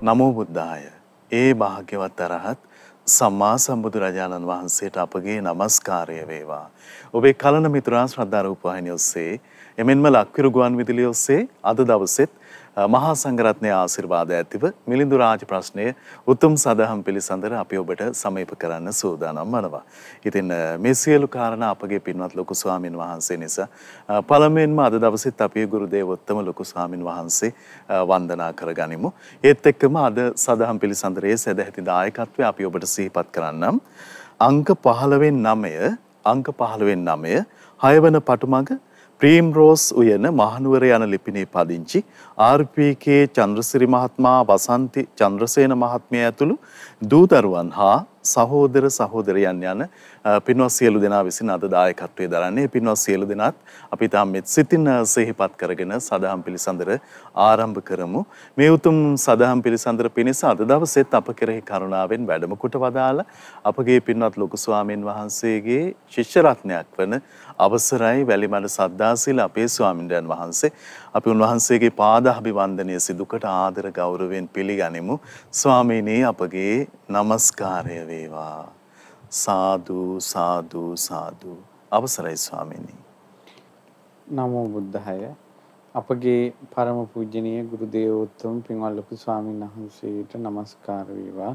නමෝ බුද්ධාය. ඒ භාග්‍යවත් අරහත් සම්මා සම්බුදුරජාණන් වහන්සේට අපගේ নমස්කාරය වේවා. ඔබේ කලන මිතුරා ශ්‍රද්ධා රූපවාහිනිය ඔස්සේ එමෙන්ම ලක්විරු ගුවන් විදුලිය ඔස්සේ අද දවසෙත් මහා සංඝරත්නයේ ආශිර්වාද ඇතිව මිලිඳු රාජ ප්‍රශ්නය උතුම් සදහම් පිළිසඳර අපි ඔබට සමීප කරන්න සූදානම් වනවා. ඉතින් මේ සියලු කාරණා අපගේ පින්වත් ලොකු ස්වාමින් වහන්සේ නිසා පළමුවෙන්ම අද දවසෙත් අපි ගුරු දේවෝත්තම ලොකු ස්වාමින් වහන්සේ වන්දනා කරගනිමු. ඒත් එක්කම අද සදහම් පිළිසඳරේ සදැහැති දායකත්වය අපි ඔබට සිහිපත් කරන්නම්. අංක 15 9 අංක 15 9 හයවන පටුමග ප්‍රීම් රෝස් උයන මහනුවර යන ලිපිනේ පදිංචි. ආර්.පී.කේ චන්ද්‍රසිරි මහත්මයා වසන්ති චන්ද්‍රසේන මහත්මිය ඇතුළු දූ දරුවන් හා සහෝදර සහෝදරයන් යන පින්වත් සියලු දෙනා විසින් අද දායකත්වයේ දරන්නේ. පින්වත් සියලු දෙනාත් අපි තාම මෙත් සිතින් සිහිපත් කරගෙන සදහම් පිළිසඳර ආරම්භ කරමු. මේ උතුම් සදහම් පිළිසඳර පිණිස අද දවසෙත් අප කෙරෙහි කරුණාවෙන් වැඩම කොට වදාළ අපගේ පින්වත් ලොකු ස්වාමීන් වහන්සේගේ ශිෂ්‍ය රත්නයක් වන අවසරයි වැලිමඩ සද්දාසීල අපේ ස්වාමින්දයන් වහන්සේ. අපි උන්වහන්සේගේ පාදාභිවන්දනය සිදුකට ආදර ගෞරවයෙන් පිළිගනිමු. ස්වාමීනී අපගේ নমස්කාරය වේවා. සාදු සාදු සාදු. අවසරයි ස්වාමීනී. නමෝ බුද්ධාය. අපගේ පරම පූජනීය ගුරු දේවෝත්තම පින්වත් ලොකු ස්වාමීන් වහන්සේට নমස්කාර වේවා.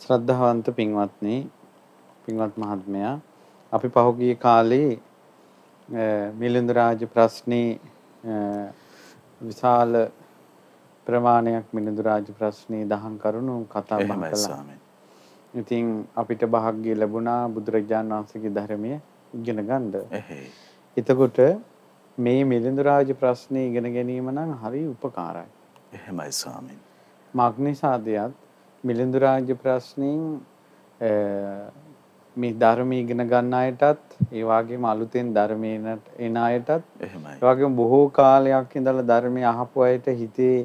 ශ්‍රද්ධාවන්ත පින්වත්නි, පින්වත් මහත්මයා අපි පහුගිය කාලේ මිලිඳු රාජ ප්‍රශ්නේ විශාල ප්‍රමාණයක් මිලිඳු රාජ ප්‍රශ්නේ දහම් කරුණු කතා බහ කළා. ඉතින් අපිට භාග්‍ය ලැබුණා බුදුරජාණන් වහන්සේගේ ධර්මය ඉගෙන ගන්න. එතකොට මේ මිලිඳු රාජ ප්‍රශ්නේ ඉගෙන ගැනීම නම් හරි උපකාරයි. එහෙමයි ස්වාමීන්. මග්නිසාදයට මිලිඳු රාජ ප්‍රශ්نين මේ ධර්ම ඉගෙන ගන්න අයටත් ඒ වගේම අලුතෙන් ධර්මේනට එන අයටත් එහෙමයි. ඒ වගේම බොහෝ කාලයක් ඉඳලා ධර්මයේ අහපු අයට හිතේ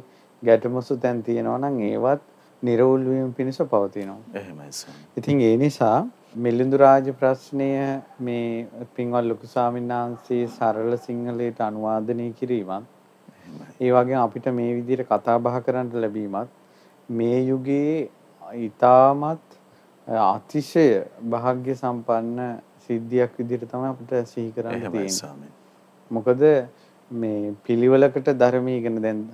ගැටමසු තැන් තියෙනවා නම් ඒවත් නිර්වුල් වීම පිණිස පවතිනවා. එහෙමයි. ඉතින් ඒ නිසා මිලිඳු රාජ ප්‍රශ්නය මේ පින්වත් ලොකු ස්වාමීන් වහන්සේ සරල සිංහලයට අනුවාදනය කිරීමත් ඒ වගේම අපිට මේ විදිහට කතා බහ කරන්න ලැබීමත් මේ යුගයේ ඊටමත් අතිශය භාග්‍ය සම්පන්න සිද්ධියක් විදිහට තමයි අපිට සිහි කරන්න තියෙන්නේ. මොකද මේ පිළිවෙලකට ධර්ම ඉගෙන දැන්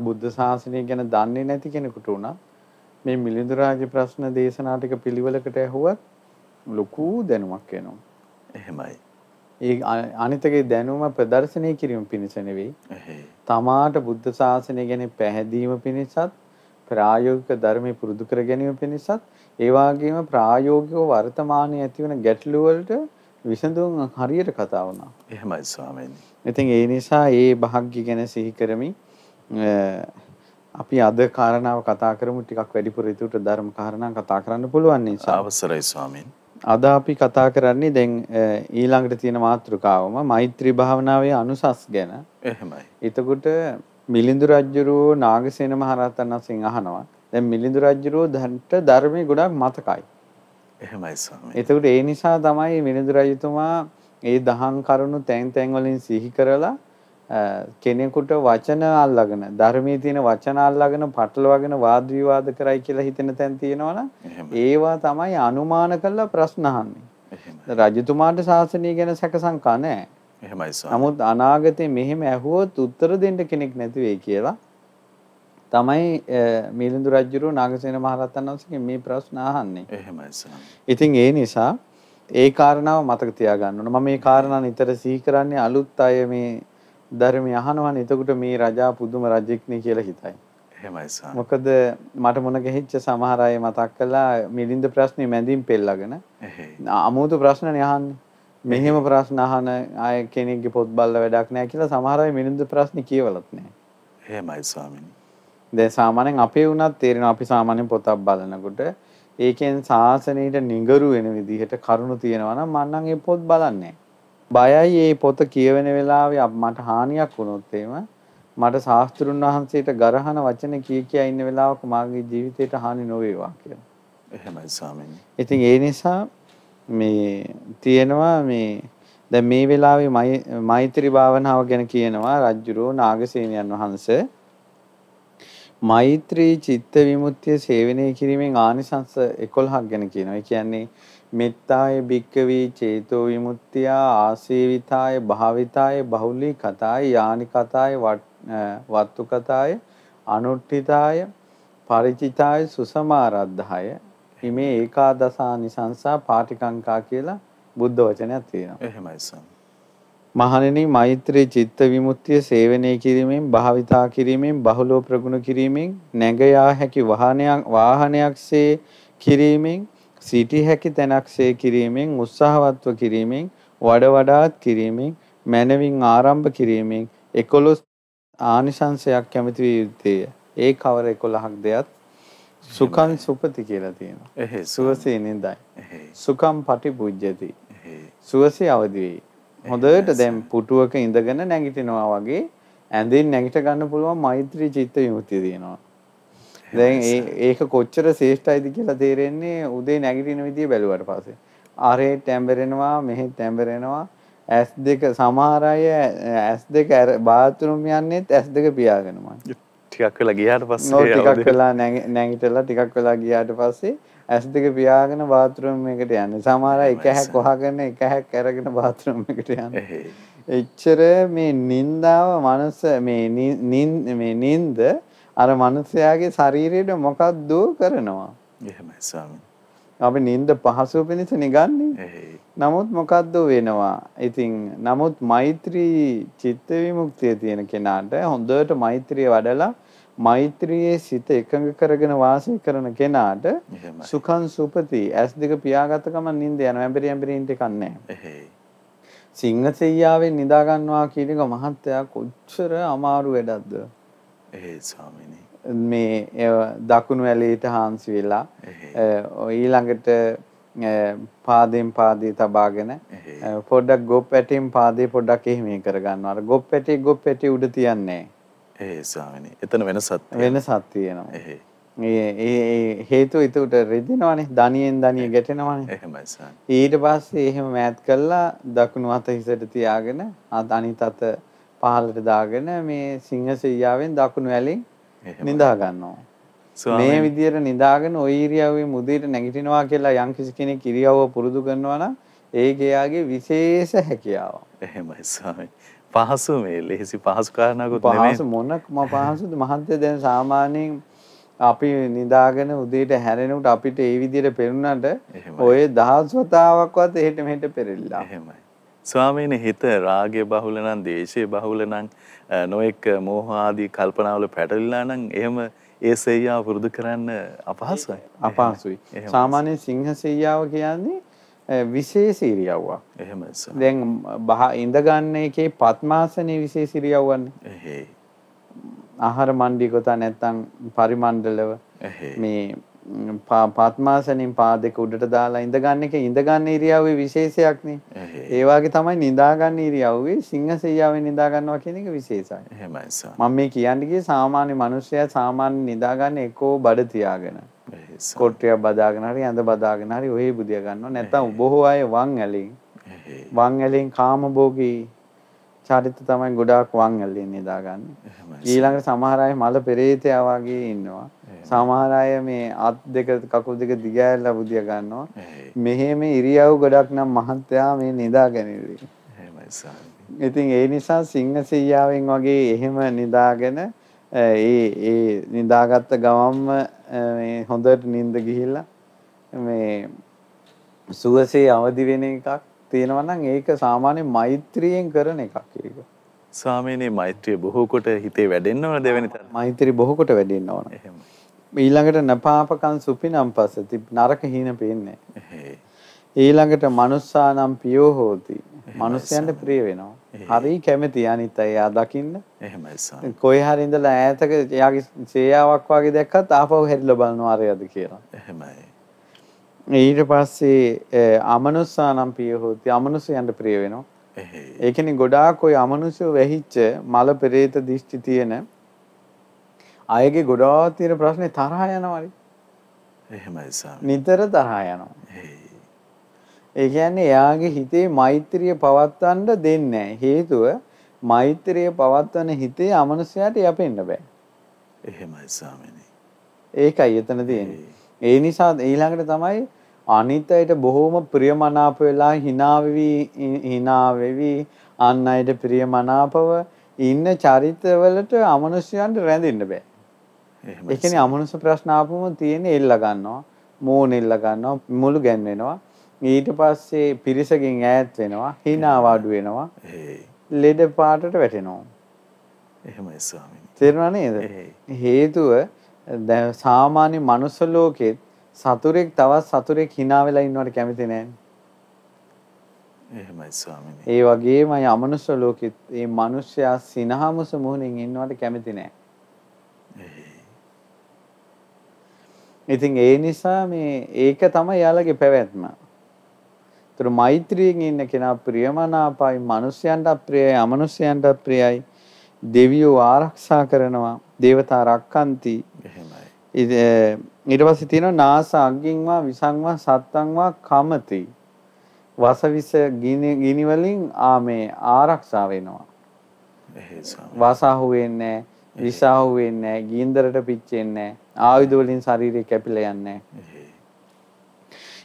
බුද්ධ ශාසනය ගැන දන්නේ නැති කෙනෙකුට උනා මේ මිලිඳු රාජ ප්‍රශ්න දේශනා ටික පිළිවෙලකට ඇහුවත් ලොකු දැනුමක් එනවා. එහෙමයි. ඒ අනිතගේ දැනුම ප්‍රදර්ශනය කිරීම පිණිස නෙවෙයි. තමාට බුද්ධ ශාසනය ගැන පැහැදීම පිණිසත් ප්‍රායෝගික ධර්මයේ පුරුදු කර ගැනීම පිණිසත් ඒ වගේම ප්‍රායෝගිකව වර්තමානයේ ඇතිවන ගැටලු වලට විසඳුම් හරියට කතා වුණා. එහෙමයි ස්වාමීනි. ඉතින් ඒ නිසා ඒ භාග්‍ය ගැන සිහි කරමින් අපි අද කාරණාව කතා කරමු ටිකක් වැඩිපුර ඉතුරුට ධර්ම කාරණා කතා කරන්න පුළුවන් නිසා. අවසරයි ස්වාමීන්. අද අපි කතා කරන්නේ දැන් ඊළඟට තියෙන මාතෘකාවම මෛත්‍රී භාවනාවේ අනුසස් ගැන. එහෙමයි. එතකොට මිලිඳු රජුරෝ නාගසේන මහරහතන් වහන්සේගෙන් අහනවා. දැන් මිලිඳු රජුරෝ දන්ට ධර්මයේ ගොඩක් මතකයි. එහෙමයි ස්වාමී. එතකොට ඒ නිසා තමයි මිලිඳු රජතුමා ඒ දහම් කරුණු තැන් තැන් වලින් සිහි කරලා කෙනෙකුට වචන අල්ලගෙන ධර්මයේ තියෙන වචන අල්ලගෙන පටලවාගෙන වාද විවාද කරයි කියලා හිතෙන තැන් තියෙනවනම් ඒවා තමයි අනුමාන කරලා ප්‍රශ්න අහන්නේ. රජතුමාට ශාසනය ගැන සැකසංකා නැහැ. එහෙමයි නමුත් අනාගතේ මෙහෙම ඇහුවොත් උත්තර දෙන්න කෙනෙක් නැති වෙයි කියලා තමයි මිලිඳු රජුරු නාගසේන මහරහතන් වහන්සේගෙන් මේ ප්‍රශ්න අහන්නේ. එහෙමයි ඉතින් ඒ නිසා ඒ කාරණාව මතක තියාගන්න ඕන. මම මේ කාරණා නිතර සිහි කරන්නේ අලුත් අය මේ ධර්මය අහනවනේ එතකොට මේ රජා පුදුම රජෙක්නේ කියලා හිතයි. එහෙමයි සාම. මොකද මට මොන ගෙහිච්ච සමහර අය මතක් කළා මිලින්ද ප්‍රශ්නේ මැදින් පෙළලාගෙන. අමුතු ප්‍රශ්නනේ අහන්නේ. මෙහෙම ප්‍රශ්න අහන අය කෙනෙක්ගේ පොත් බලලා වැඩක් නැහැ කියලා සමහර අය මිලින්ද ප්‍රශ්නේ කියවලත් නැහැ. එහෙමයි ස්වාමීනි. දැන් සාමාන්‍යයෙන් අපේ වුණත් තේරෙනවා අපි සාමාන්‍යයෙන් පොතක් බලනකොට ඒකෙන් සාසනීයට නිගරු වෙන විදිහට කරුණු තියෙනවා නම් මම නම් ඒ පොත් බලන්නේ. බයයි මේ පොත කියවෙන වෙලාවේ මට හානියක් වුණොත් එහෙම මට ශාස්ත්‍රුන් වහන්සේට ගරහන වචන කිය කියා ඉන්න වෙලාවක මාගේ ජීවිතේට හානි නොවේවා කියලා. එහෙමයි ස්වාමීනි. ඉතින් ඒ නිසා මේ තියෙනවා මේ දැන් මේ වෙලාවේ මෛත්‍රී භාවනාව ගැන කියනවා රජ්ජුරෝ නාගසේනයන් වහන්සේ මෛත්‍රී චිත්ත විමුක්තිය සේවනය කිරීමෙන් ආනිසංස 11ක් ගැන කියනවා. ඒ කියන්නේ මෙත්තාය භික්කවී චේතෝ විමුක්තිය ආසේවිතාය භාවිතාය බහුලී කතාය යානි කතාය වත්තු කතාය අනුට්ඨිතාය පරිචිතාය සුසමාරද්ධාය හිමේ ඒකාදසානිසංසා පාටිකංකා කියලා බුද්ධ වචනයක් තියෙනවා. එහෙමයි සම්. මහණෙනි මෛත්‍රී චිත්ත විමුක්තිය සේවනය කිරීමෙන් භාවිතා කිරීමෙන් බහුලව ප්‍රගුණ කිරීමෙන් නැග යා හැකි වාහනයක් වාහනයක්සේ කිරීමෙන් සිටි හැකි තැනක්සේ කිරීමෙන් උත්සාහවත්ව කිරීමෙන් වඩ වඩාත් කිරීමෙන් මනවින් ආරම්භ කිරීමෙන් 11 ආනිසංශයක් කැමති විය යුත්තේය. ඒ කවර 11ක් දෙයක් සුඛං සුපති කියලා තියෙනවා. එහෙ සුවසේ නිඳයි. එහෙ සුඛං පටිපුජ්‍යති. එහෙ සුවසේ අවදි වෙයි. හොඳට දැන් පුටුවක ඉඳගෙන නැගිටිනවා වගේ ඇඳෙන් නැගිට ගන්න පුළුවන් මෛත්‍රී චිත්ත විමුක්තිය තියෙනවා. දැන් ඒක කොච්චර ශ්‍රේෂ්ඨයිද කියලා තේරෙන්නේ උදේ නැගිටින විදිය බැලුවට පස්සේ. ආරේ ටැම්බරෙනවා මෙහෙ ටැම්බරෙනවා ඇස් දෙක සමහර අය ඇස් දෙක බාත්රූම් යන්නේත් ඇස් දෙක පියාගෙනමයි. ටිකක් වෙලා ගියාට පස්සේ ටිකක් වෙලා නැගිටලා ටිකක් වෙලා ගියාට පස්සේ ඇස් දෙක පියාගෙන බාත්රූම් එකට යන්නේ. සමහර අය එක හැක් වහගෙන එක හැක් අරගෙන බාත්රූම් එකට යන්නේ. එච්චර මේ නින්දාව මනස මේ මේ නින්ද අර මනුස්සයාගේ ශරීරයට මොකක්ද කරනවා. එහෙමයි ස්වාමී. අපි නින්ද පහසුව පිණිස නිගන්නේ. නමුත් මොකද්ද වෙනවා. ඉතින් නමුත් මෛත්‍රී චිත්ත විමුක්තිය තියෙන කෙනාට හොඳට මෛත්‍රිය වඩලා මෛත්‍රියේ සිත එකඟ කරගෙන වාසය කරන කෙනාට සුඛං සුපති ඇස් දෙක පියාගත්ත ගමන් නිින්ද යනවා ඇඹරි ඉන්න එකක් නැහැ. සිංහ සෙයියාවෙන් නිදා ගන්නවා කියන එක මහත්තයා කොච්චර අමාරු වැඩක්ද? ඒ ස්වාමීනි. මේ දකුණු ඇලේට හාන්සි වෙලා ඊළඟට පාදයෙන් පාදේ තබාගෙන පොඩ්ඩක් ගොප් පැටින් පාදේ පොඩ්ඩක් එහෙම කර ගන්නවා. අර ගොප් පැටි ගොප් පැටි උඩ තියන්නේ නැහැ. ඒ ස්වාමිනේ. එතන වෙනසක් වෙනසක් තියෙනවා. ඒ ඒ හේතුව ඒකට රෙදිනවනේ. දනියෙන් දනිය ගැටෙනවනේ. එහෙමයි ස්වාමී. ඊට පස්සේ එහෙම මෑත් කළා දකුණු අත හිසට තියාගෙන අනිත් අත පහළට දාගෙන මේ සිංහ සෙයියාවෙන් දකුණු ඇලෙන් නිදා ගන්නවා. මේ විදියට නිදාගෙන ওই ඉරියව්වේ මුදේට නැගිටිනවා කියලා යම්කිසි කෙනෙක් ඉරියව්ව පුරුදු කරනවා නම් ඒක එයාගේ විශේෂ හැකියාවක්. එහෙමයි ස්වාමී. පහසු මේ ලෙහෙසි පහසු කාරණාවකුත් නෙමෙයි. පහසු මොන පහසුද මහන්තය දැන් සාමාන්‍යයෙන් අපි නිදාගෙන උදේට හැරෙනකොට අපිට ඒ විදිහට පෙරුණාට ඔය දහස් වතාවක්වත් එහෙට මෙහෙට පෙරෙල්ලා. එහෙමයි. ස්වාමීනි හිත රාගය බහුල නම් දේශය බහුල නම් නොඑක් මෝහ ආදී කල්පනාවල පැටලිලා නම් එහෙම ඒ සෙයියාව පුරුදු කරන්න අපහසුයි. අපහසුයි. සාමාන්‍ය සිංහ සෙයියාව කියන්නේ විශේෂ ඉරියව්වක්. එහෙමයි සර්. දැන් ඉඳ ගන්න එකේ පద్මාසනේ විශේෂ ඉරියව්වන්නේ. එහේ. ආහාර මණ්ඩිය කොට නැත්තම් පරිමණ්ඩලව මේ පద్මාසනින් පා දෙක උඩට දාලා ඉඳ ගන්න එක ඉඳ ගන්න ඉරියව්වේ විශේෂයක් නේ. ඒ වගේ තමයි නිදා ගන්න ඉරියව්වේ සිංහ සෙයියාවෙන් නිදා ගන්නවා කියන එක විශේෂයි. එහෙමයි සර්. මම මේ කියන්නේ සාමාන්‍ය මිනිස්සයා සාමාන්‍ය නිදා ගන්න එකෝ බඩ තියාගෙන. කොට්ටියක් බදාගෙන හරි ඇඳ බදාගෙන හරි ඔහේ බුදිය ගන්නවා. නැත්නම් බොහෝ අය වන් ඇලෙන්. වන් ඇලෙන් කාමභෝගී චරිත තමයි ගොඩාක් වන් ඇලෙන් නිදාගන්නේ ඊළඟට සමහර අය මල පෙරේතයා වගේ ඉන්නවා. සමහර අය මේ අත් දෙක කකුල් දෙක දිගෑරලා බුදිය ගන්නවා. මෙහෙම ඉරියව් ගොඩක් නම් මහත්තයා මේ නිදාගන්නේ ඉතින් ඒ නිසා සිංහ සීයාවෙන් වගේ එහෙම නිදාගෙන ඒ ඒ නිදාගත්ත ගමම්ම මේ හොඳට නිින්ද ගිහිල්ලා මේ සුවසේ අවදි වෙන එකක් තියෙනවා නම් ඒක සාමාන්‍ය මෛත්‍රියෙන් කරන එකක් ඒක. ස්වාමීනි මෛත්‍රිය බොහෝ කොට හිතේ වැඩෙන්න ඕන දෙවෙනි තැන. මෛත්‍රිය බොහෝ කොට වැඩෙන්න ඕන. එහෙම. ඊළඟට නපාපකං සුපිනම් පස්සති නරක හීන පේන්නේ. ඊළඟට manussානම් පියෝ හෝති. මිනිස්යන්ට ප්‍රිය වෙනවා. හරි කැමති අනිත් අය එයා දකින්න. එහෙමයි සාම. කොයි හරි ඉඳලා ඈතක එයාගේ සේයාවක් වගේ දැක්කත් ආපහු හැරිලා බලනවා අරයද කියලා. එහෙමයි. ඊට පස්සේ අමනුස්සානම් පිය හොති අමනුස්සයන්ට ප්‍රිය වෙනවා. ඒ කියන්නේ ගොඩාක් ඔය අමනුෂ්‍යව වැහිච්ච මල පෙරේත දිෂ්ටි තියෙන අයගේ ගොඩාක් තියෙන ප්‍රශ්නේ තරහ යනවාලි. එහෙමයි සාම. නිතර තරහ යනවා. ඒ කියන්නේ එයාගේ හිතේ මෛත්‍රිය පවත්වන්න දෙන්නේ හේතුව මෛත්‍රිය පවත්වන හිතේ අමනුෂ්‍යයට යපෙන්න බෑ. එහෙමයි ස්වාමීනි. ඒකයි එතන තියෙන්නේ. ඒ නිසා ඊළඟට තමයි අනිත් අයට බොහොම ප්‍රියමනාප වෙලා hina වෙවි hina වෙවි අන් අයට ප්‍රියමනාපව ඉන්න චරිතවලට අමනුෂ්‍යයන්ට රැඳෙන්න බෑ. ඒ කියන්නේ අමනුෂ්‍ය ප්‍රශ්න ආපුවම තියෙන එල්ල ගන්නවා, මෝන එල්ල ගන්නවා, මුළු ගැන්වෙනවා. ඊට පස්සේ පිරිසකින් ඈත් වෙනවා, hina වාඩු වෙනවා, ලෙඩ පාටට වැටෙනවා. එහෙමයි ස්වාමීනි. තේරුණා නේද? හේතුව දැන් සාමාන්‍ය මනුස්ස ලෝකෙත් සතුරෙක් තවත් සතුරෙක් hina වෙලා ඉන්නවට කැමති නැහැ. එහෙමයි ස්වාමීනි. ඒ වගේම අමනුෂ්‍ය ලෝකෙත් මේ මිනිස්සයා සිනහමුස මුහුණින් ඉන්නවට කැමති නැහැ. ඉතින් ඒ නිසා මේ ඒක තමයි යාළගේ පැවැත්ම. ඒතර මෛත්‍රියෙන් ඉන්න කෙනා ප්‍රියමනාපයි, මිනිස්යන්ට ප්‍රියයි, අමනුෂ්‍යයන්ට ප්‍රියයි. දෙවියෝ ආරක්ෂා කරනවා, දේවතා රක්칸ති. එහෙමයි. ඊට පස්සේ තියෙනවා නාස අග්ගින්වා විසංවා සත්තංවා කමති. වසවිස ගිනි වලින් ආ මේ ආරක්ෂා වෙනවා. වසාහු වෙන්නේ නැහැ, විසාහු වෙන්නේ නැහැ, ගින්දරට පිච්චෙන්නේ නැහැ, ආයුධ වලින් ශරීරය කැපිලා යන්නේ නැහැ.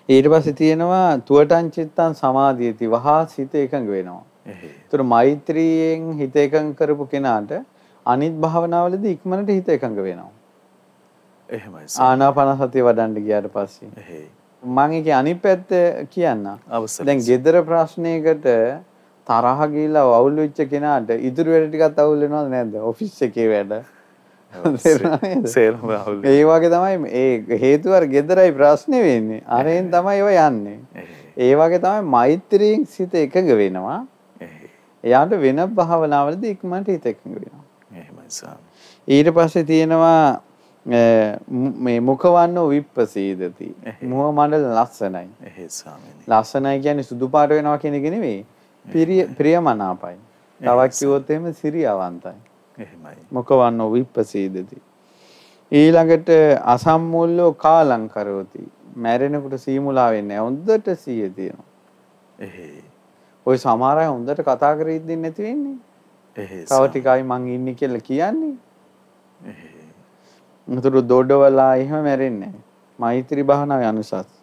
ඊට පස්සේ තියෙනවා තුවටං චිත්තං සමාධියති වහා සිත එකඟ වෙනවා. ඒතර මෛත්‍රියෙන් හිත එකඟ කරපු කෙනාට අනිත් භාවනාවලදී ඉක්මනට හිත එකඟ වෙනවා. එහෙමයි. ආනාපාන සතිය වඩන්න ගියාට පස්සේ. එහෙයි. මම ඒකේ අනිත් පැත්ත කියන්න. අවසරයි. දැන් gedara ප්‍රශ්නයකට තරහ ගිහිල්ලා වවුල් වෙච්ච කෙනාට ඉතුරු වැඩ ටිකත් අවුල් වෙනවද නැද්ද? ඔෆිස් එකේ වැඩ. තේරුණා නේද? සේරම අවුල්. ඒ වගේ තමයි ඒ හේතුව අර gedarai ප්‍රශ්නේ වෙන්නේ. අරෙන් තමයි ඒව යන්නේ. ඒ වගේ තමයි මෛත්‍රියෙන් සිත එකඟ වෙනවා. එයාට වෙන භාවනාවලදී ඉක්මනට හිත එකඟ වෙනවා. එහෙමයි ස්වාමීනි. ඊට පස්සේ තියෙනවා මේ මුඛවන්නෝ විප්පසීදති. එහේ. මුව මණ්ඩල ලස්සනයි. එහෙයි ස්වාමීනි. ලස්සනයි කියන්නේ සුදු පාට වෙනවා කියන එක නෙවෙයි. ප්‍රිය ප්‍රියමනාපයි. තවක් කිව්වොත් එහෙම සිරියවන්තයි. එහෙමයි. මුඛවන්නෝ විප්පසීදති. ඊළඟට අසම්මුල්ලෝ කාලං කරෝති. මැරෙනකොට සීමුලා වෙන්නේ. හොඳට සිහිය තියෙනවා. එහෙයි. ওই සමහර අය හොඳට කතා කර ඉඳින් නැති වෙන්නේ. එහෙයි. තව ටිකයි මං ඉන්නේ කියලා කියන්නේ. එහෙයි. උතුරු දොඩවලා එහෙම මැරෙන්නේ නැහැ. මෛත්‍රී භාවනාවේ අනුසස්.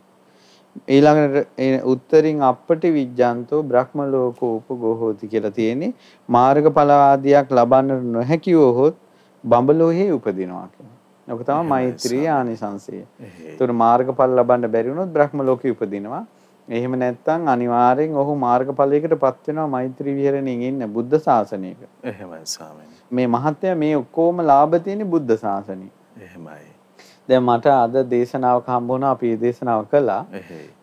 ඊළඟට උත්තරින් අපටි විජ්ජන්තෝ බ්‍රහ්ම ලෝකෝ උපගෝහෝති කියලා තියෙන්නේ මාර්ගඵල ආදියක් ලබන්න නොහැකි වූහොත් බඹලෝහේ උපදිනවා කියලා. ඔක තමයි මෛත්‍රී ආනිසංසය. ඒතර මාර්ගඵල ලබන්න බැරි වුණොත් බ්‍රහ්ම ලෝකේ උපදිනවා. එහෙම නැත්නම් අනිවාර්යෙන් ඔහු මාර්ගඵලයකටපත් වෙනවා මෛත්‍රී විහරණයෙන් ඉන්න බුද්ධ ශාසනයක. එහෙමයි ස්වාමීනි. මේ මහත්ය මේ ඔක්කොම ලාභ තියෙන්නේ බුද්ධ ශාසනයේ. එහෙමයි. දැන් මට අද දේශනාවක හම්බ වුණා අපි මේ දේශනාව කළා.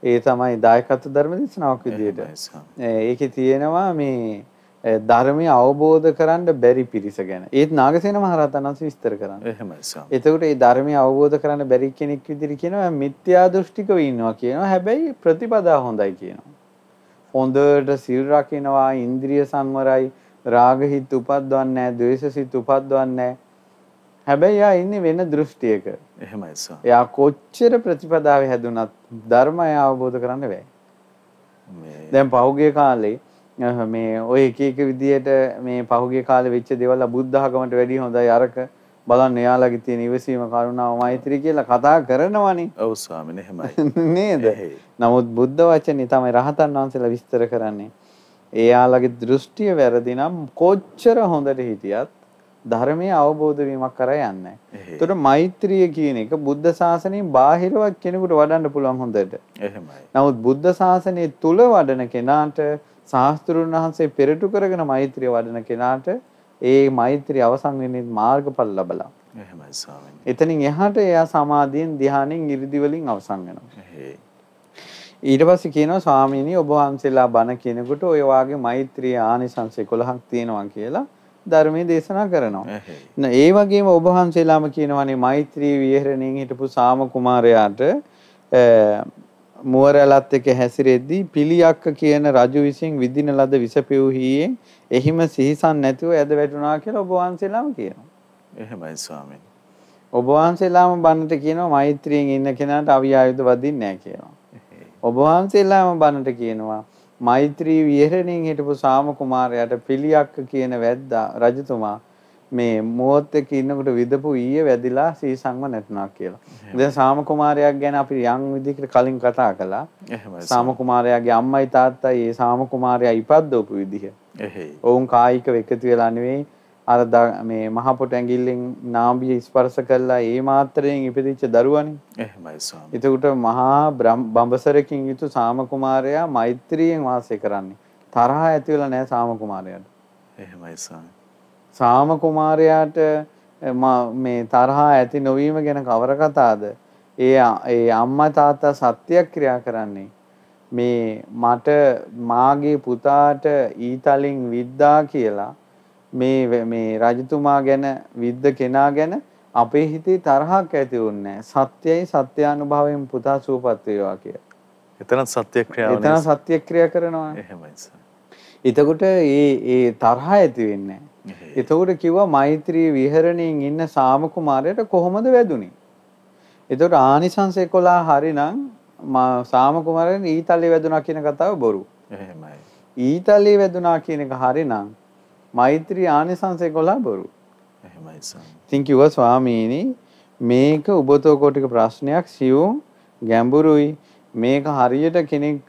ඒ තමයි දායකත්ව ධර්ම දේශනාවක් විදියට. ඒකේ තියෙනවා මේ ධර්මය අවබෝධ කරන්න බැරි පිරිස ගැන. ඒත් නාගසේන මහරහතන් වහන්සේ විස්තර කරන්නේ. එහෙමයි ස්වාමීනි. එතකොට මේ ධර්මය අවබෝධ කරන්න බැරි කෙනෙක් විදිහට කියනවා මිත්‍යා දෘෂ්ටිකව ඉන්නවා කියනවා. හැබැයි ප්‍රතිපදා හොඳයි කියනවා. හොඳට සිල් රකින්නවා, ඉන්ද්‍රිය සංවරයි, රාග හිත් උපද්දවන්නේ නැහැ, ද්වේෂ සිත් උපද්දවන්නේ නැහැ. හැබැයි යා ඉන්නේ වෙන දෘෂ්ටියක. එහෙමයි ස්වාමීනි. එයා කොච්චර ප්‍රතිපදාවේ හැදුනත් ධර්මය අවබෝධ කරන්න බෑ. දැන් පහුගිය කාලේ මේ ඔය එක එක විදියට මේ පහුගිය කාලේ වෙච්ච දේවල් බුද්ධ ආගමට වැඩිය හොඳයි අරක බලන්න එයාලගේ තියෙන ඉවසීම කරුණාව මෛත්‍රී කියලා කතා කරනවනේ ඔව් ස්වාමීනි එහෙමයි. නේද? නමුත් බුද්ධ වචනේ තමයි රහතන් වහන්සේලා විස්තර කරන්නේ. එයාලගේ දෘෂ්ටිය වැරදි නම් කොච්චර හොඳට හිටියත් ධර්මයේ අවබෝධ වීමක් කරා යන්නේ. ඒතකොට මෛත්‍රිය කියන එක බුද්ධ ශාසනයෙන් බාහිරවත් කෙනෙකුට වඩන්න පුළුවන් හොඳට. එහෙමයි. නමුත් බුද්ධ ශාසනය තුල වඩන කෙනාට ශාස්ත්‍රුන් වහන්සේ පෙරටු කරගෙන මෛත්‍රිය වඩන කෙනාට ඒ මෛත්‍රිය අවසන් වෙන්නේ මාර්ගඵල ලැබලා. එහෙමයි ස්වාමීනි. එතනින් එහාට එයා සමාධියෙන් ධ්‍යානෙන් ඉරිදි වලින් අවසන් වෙනවා. ඊට පස්සේ කියනවා ස්වාමීනි ඔබ වහන්සේලා බණ කියනකොට ඔය වාගේ මෛත්‍රී ආනිසංස 11ක් තියෙනවා කියලා ධර්මයේ දේශනා කරනවා. ඒ වගේම ඔබ වහන්සේලාම කියනවානේ මෛත්‍රී විහරණයෙන් හිටපු සාම කුමාරයාට මුවරැලත් එක්ක හැසිරෙද්දී පිළියක්ක කියන රජු විසින් විදින ලද විසපෙව්හියෙන් එහිම සිහිසන් නැතුව ඇද වැටුණා කියලා ඔබ වහන්සේලාම කියනවා. එහෙමයි ස්වාමීනි. ඔබ වහන්සේලාම බණට කියනවා මෛත්‍රියෙන් ඉන්න කෙනාට අවි ආයුධ වදින්නේ නැහැ කියනවා. ඔබ වහන්සේලාම බණට කියනවා මෛත්‍රී විහරණයෙන් හිටපු සාම කුමාරයාට පිළියක්ක කියන වැද්දා රජතුමා මේ මුවත් එක්ක ඉන්නකොට විදපු ඊයේ වැදිලා සීසංව නැතුණා කියලා. දැන් සාම කුමාරයාක් ගැන අපි යම් විදිහකට කලින් කතා කළා. සාම කුමාරයාගේ අම්මයි තාත්තයි ඒ සාම කුමාරයා ඉපද්දවපු විදිහ. ඔවුන් කායිකව එකතු වෙලා නෙවෙයි අර මේ මහ පොට ඇඟිල්ලෙන් නාභිය ස්පර්ශ කළා ඒ මාත්‍රයෙන් ඉපදිච්ච දරුවනේ. එහෙමයි ස්වාමී එතකොට මහා බඹසරකින් යුතු සාම කුමාරයා මෛත්‍රියෙන් වාසය කරන්නේ. තරහ ඇති වෙලා නැහැ සාම කුමාරයාට. එහෙමයි ස්වාමී සාම කුමාරයාට ම- තරහා ඇති නොවීම ගැන කවර කතාද? ඒ ඒ අම්මා තාත්තා සත්‍යක්‍රියා කරන්නේ මේ මට මාගේ පුතාට ඊතලින් විද්දා කියලා මේ මේ රජතුමා ගැන විද්ද කෙනා ගැන අපේ හිතේ තරහක් ඇති වුන්නේ සත්‍යයි සත්‍යානුභවයෙන් පුතා සූපත් වේවා කියලා. එතනත් සත්‍යක්‍රියාව එතන සත්‍යක්‍රියා කරනවා. එහෙමයි ස්වාමී එතකොට ඒ ඒ තරහ ඇති වෙන්නේ. එතකොට කිව්වා මෛත්‍රී විහරණයෙන් ඉන්න සාම කුමාරයට කොහොමද වැදුනේ? එතකොට ආනිසංස 11 හරිනම් මා- සාම කුමාරයන් ඊතලේ වැදුනා කියන කතාව බොරු. එහෙමයි ඊතලේ වැදුනා කියන එක හරිනම් මෛත්‍රී ආනිසංස 11 බොරු. එහෙමයි ස්වාමී ඉතින් කිව්වා ස්වාමීනි මේක ඔබතෝ කොටික ප්‍රශ්නයක් සියුම් ගැඹුරුයි මේක හරියට කෙනෙක්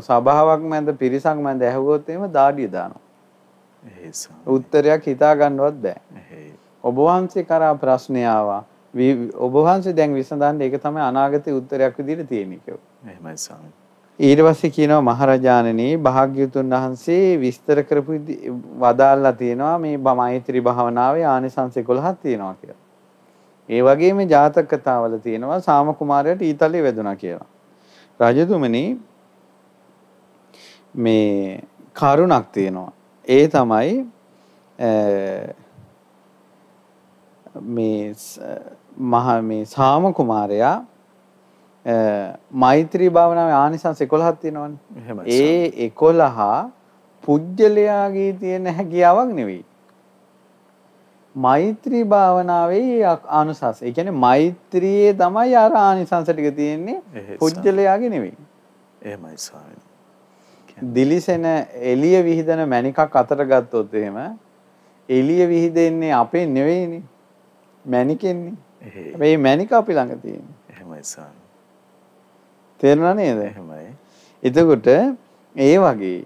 සභාවක් මැද පිරිසක් මැද ඇහුවොත් එහෙම දාඩිය දානවා. උත්තරයක් හිතා ගන්නවත් බෑ. ඔබ වහන්සේ කරා ප්‍රශ්නය ආවා. ඔබ වහන්සේ දැන් විසඳන්න ඒක තමයි අනාගතයේ උත්තරයක් විදිහට තියෙන්නේ කියලා. එහෙමයි ස්වාමී ඊට පස්සේ කියනවා මහරජාණනි භාග්‍යවතුන් වහන්සේ විස්තර කරපු විදි- වදාල්ලා තියෙනවා මේ බ- මෛත්‍රී භාවනාවේ ආනිසංස 11ක් තියෙනවා කියලා. ඒ වගේම ජාතක කතාවල තියෙනවා සාම කුමාරයාට ඊතලෙ වැදුනා කියලා. රජතුමනි මේ කරුණක් තියෙනවා. ඒ තමයි අ, මේ ස- මහ මේ සාම කුමාරයා අ, මෛත්‍රී භාවනාවේ ආනිසංස 11ක් තියෙනවනේ. එහෙමයි ඒ 11 පුජ්‍යලයාගේ තියෙන හැකියාවක් නෙවෙයි. මෛත්‍රී භාවනාවේ ආනුසස්. ඒ කියන්නේ මෛත්‍රියේ තමයි අර ආනිසංස ටික තියෙන්නේ. පුජ්‍යලයාගේ නෙවෙයි. එහෙමයි ස්වාමී දිලිසෙන එළිය විහිදෙන මණිකක් අතට ගත්තොත් එහෙම එළිය විහිදෙන්නේ අපේ නෙවෙයිනේ. මණිකෙන්නේ. මේ මණික අපි ළඟ තියෙන්නේ. එහෙමයි ස්වාමී තේරුණා නේද? එහෙමයි. එතකොට ඒ වගේ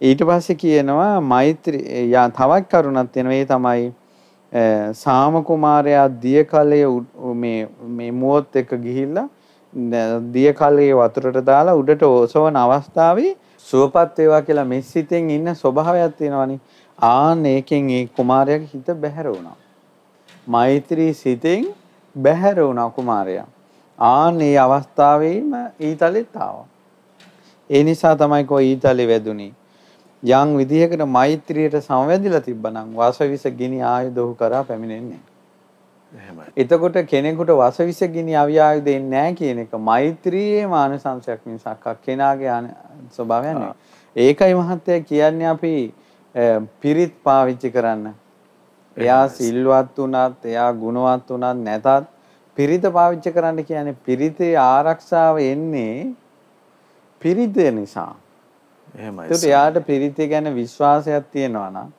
ඊට පස්සේ කියනවා මෛත්‍රී යා තවත් කරුණක් තියෙනවා. ඒ තමයි අ, සාම කුමාරයා දිය කලයේ උ- මේ මේ මුවොත් එක ගිහිල්ලා න- දිය කලයේ වතුරට දාලා උඩට ඔසවන අවස්ථාවේ සුවපත් වේවා කියලා මෙස්සිතෙන් ඉන්න ස්වභාවයක් තියෙනවනේ. ආන්න ඒකෙන් ඒ කුමාරයාගේ හිත බැහැර වුණා. මෛත්‍රී සිතෙන් බැහැර වුණා කුමාරයා. ආන්න ඒ අවස්ථාවේම ඊතලෙත් ආවා ඒ නිසා තමයි කො ඊතලෙ වැදුනේ. යම් විදිහකට මෛත්‍රියට සමවැදිලා තිබ්බනම් වාසවිස ගිනි ආයුධ කරා පැමිණෙන්නේ. එතකොට කෙනෙකුට වාසවිස ගිනි අවියායුධ එන්නේ නැහැ කියන එක මෛත්‍රියේ මානසංශයක් මිසක් කෙනාගේ ආන- ස්වභාවයක් නෙවෙයි. ඒකයි මහත්තයා කියන්නේ අපි පිරිත් පාවිච්චි කරන්න. එයා සිල්වත් වුණත්, එයා ගුණවත් වුණත් නැතත් පිරිත පාවිච්චි කරන්න කියන්නේ පිරිතේ ආරක්ෂාව එන්නේ පිරිත නිසා. එහෙමයි ඒකට එයාට පිරිත ගැන විශ්වාසයක් තියෙනවා නම්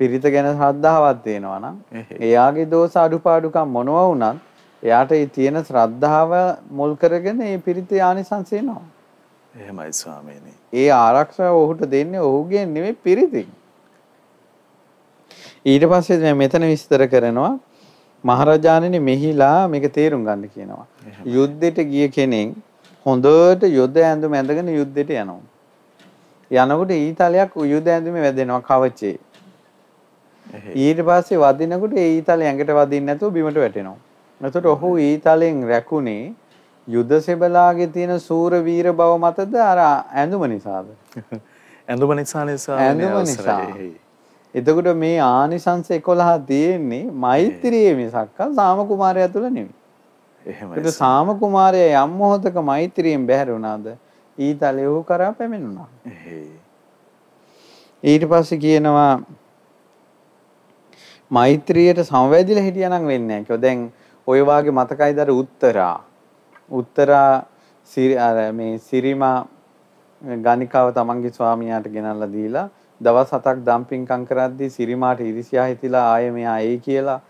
පිරිත ගැන ශ්‍රද්ධාවක් තියෙනවා නම්. එයාගේ දෝෂ අඩුපාඩුකම් මොනවා වුණත් එයාට ඒ තියෙන ශ්‍රද්ධාව මුල් කරගෙන ඒ පිරිතේ ආනිසංස එනවා. එහෙමයි ස්වාමීනි ඒ ආරක්ෂාව ඔහුට දෙන්නේ ඔහුගේ නෙමෙයි පිරිතින්. ඊට පස්සේ මෙතන විස්තර කරනවා මහරජාණනි මෙහිලා මේක තේරුම් ගන්න කියනවා. යුද්ධෙට ගිය කෙනෙක් හොඳට යුද ඇඳුම ඇඳගෙන යුද්ධෙට යනවා. යනකොට ඊතලයක් යුද ඇඳුමේ වැදෙනවා කවචේ. ඊට පස්සේ වදිනකොට ඒ ඊතලය ඇඟට වදින්නේ නැතුව බිමට වැටෙනවා. එතකොට ඔහු ඊතලෙන් රැකුනේ යුද සෙබලාගේ තියෙන සූර වීර බව මතද අර ඇඳුම නිසාද? ඇඳුම නිසානේ ස්වාමීනි ඇඳුම. නිසා. එතකොට මේ ආනිසංස 11 තියෙන්නේ මෛත්‍රියේ මිසක්ක සාම කුමාරයා තුල නෙමෙයි. එහෙමයි ඒත් සාම කුමාරයා යම් මොහොතක මෛත්‍රියෙන් බැහැර වුණාද ඊතලෙ ඔහු කරා පැමිණුණා. ඊට පස්සේ කියනවා මෛත්‍රියට සමවැදිලා හිටියානම් වෙන්නේ නැහැ. දැන් ඔය වාගේ මතකයිද අර උත්තරා. උත්තරා මේ සිරිමා ගණිකාව තමන්ගේ ස්වාමියාට ගෙනල්ලා දීලා දවස් හතක් දම්පින්කම් කරද්දී සිරිමාට ඉරිසියා හිතිලා ආයේ මෙයා එයි කියලා.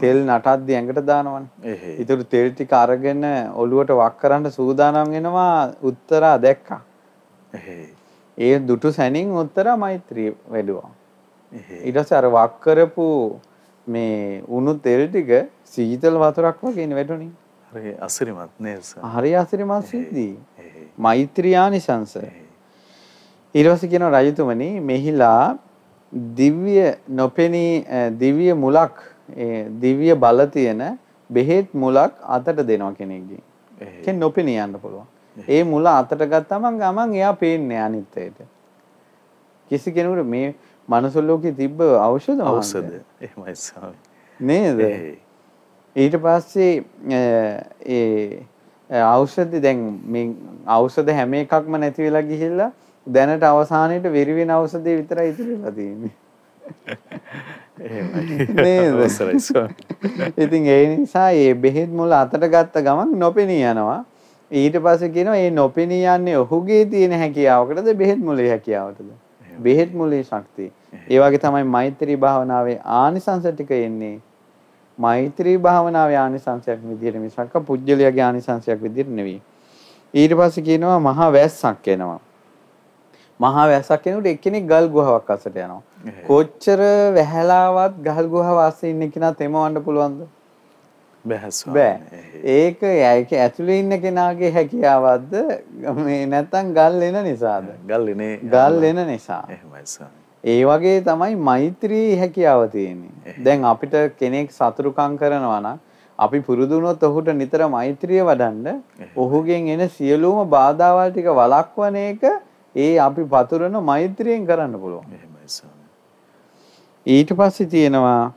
තෙල් නටද්දී ඇඟට දානවනේ. ඊටු තෙල් ටික අරගෙන ඔළුවට වක් කරන්න සූදානම් වෙනවා උත්තරා දැක්කා. ඒ දුටු සැනින් උත්තරා මෛත්‍රී වැඩුවා. ඊට පස්සේ අර වක් කරපු මේ උණු තෙල් ටික සීතල වතුරක් වගේ නේ වැටුනේ. හරි අසිරිමත් නේද? හරි අසිරිමත් සිද්ධි. එහෙයි. ඊට පස්සේ කියනවා රජතුමනි මෙහිලා දිව්‍ය නොපෙනී දිව්‍ය මුලක් ඒ දිව්‍ය බල තියෙන බෙහෙත් මුලක් අතට දෙනවා කෙනෙක්ගෙන්. කෙනෙක් නොපෙනී යන්න පුළුවන්. ඒ මුල අතට ගත්තම ගමන් එයා පේන්නේ අනිත් අයට. කිසි කෙනෙකුට මේ මනුස්ස ලෝකේ තිබ්බ ඖෂධ. ඖෂධ. එහෙමයි ස්වාමී. නේද? ඊට පස්සේ ඒ ඖෂධ දැන් මේ ඖෂධ හැම එකක්ම නැති වෙලා ගිහිල්ලා දැනට අවසානයේට වෙරි වෙන ඖෂධය විතරයි ඉතුරු වෙලා තියෙන්නේ. එහෙමයි. ඉතින් ඒ නිසා මේ බෙහෙත් මුල අතට ගත්ත ගමන් නොපෙනී යනවා. ඊට පස්සේ කියනවා මේ නොපෙනී යන්නේ ඔහුගේ තියෙන හැකියාවකටද බෙහෙත් මුලේ හැකියාවටද? බෙහෙත් මුලේ ශක්තිය. ඒ වගේ තමයි මෛත්‍රී භාවනාවේ ආනිසංස ටික එන්නේ. මෛත්‍රී භාවනාවේ ආනිසංසයක් විදිහට මිසක් පුජ්‍යලයාගේ ආනිසංසයක් විදිහට නෙවෙයි. ඊට පස්සේ කියනවා මහා වැස්සක් එනවා. මහා වැස්සක් එනකොට එක්කෙනෙක් ගල් ගුහාවක් අස්සට යනවා. කොච්චර වැහැලාවත් ගල් ගුහාව අස්සේ ඉන්න කෙනා තෙමවන්න පුළුවන්ද? බෑ. ඒක ඒක ඇතුලේ ඉන්න කෙනාගේ හැකියාවක්ද මේ නැත්තම් ගල් එන නිසාද? ගල්ලනේ. ගල් එන නිසා. එහෙමයි. ඒ වගේ තමයි මෛත්‍රී හැකියාව තියෙන්නේ. දැන් අපිට කෙනෙක් සතුරුකම් කරනවා නම් අපි පුරුදු වුණොත් ඔහුට නිතර මෛත්‍රිය වඩන්න ඔහුගෙන් එන සියලුම බාධාවල් ටික වළක්වන එක ඒ අපි පතුරන මෛත්‍රියෙන් කරන්න පුළුවන්. ඊට පස්සේ තියෙනවා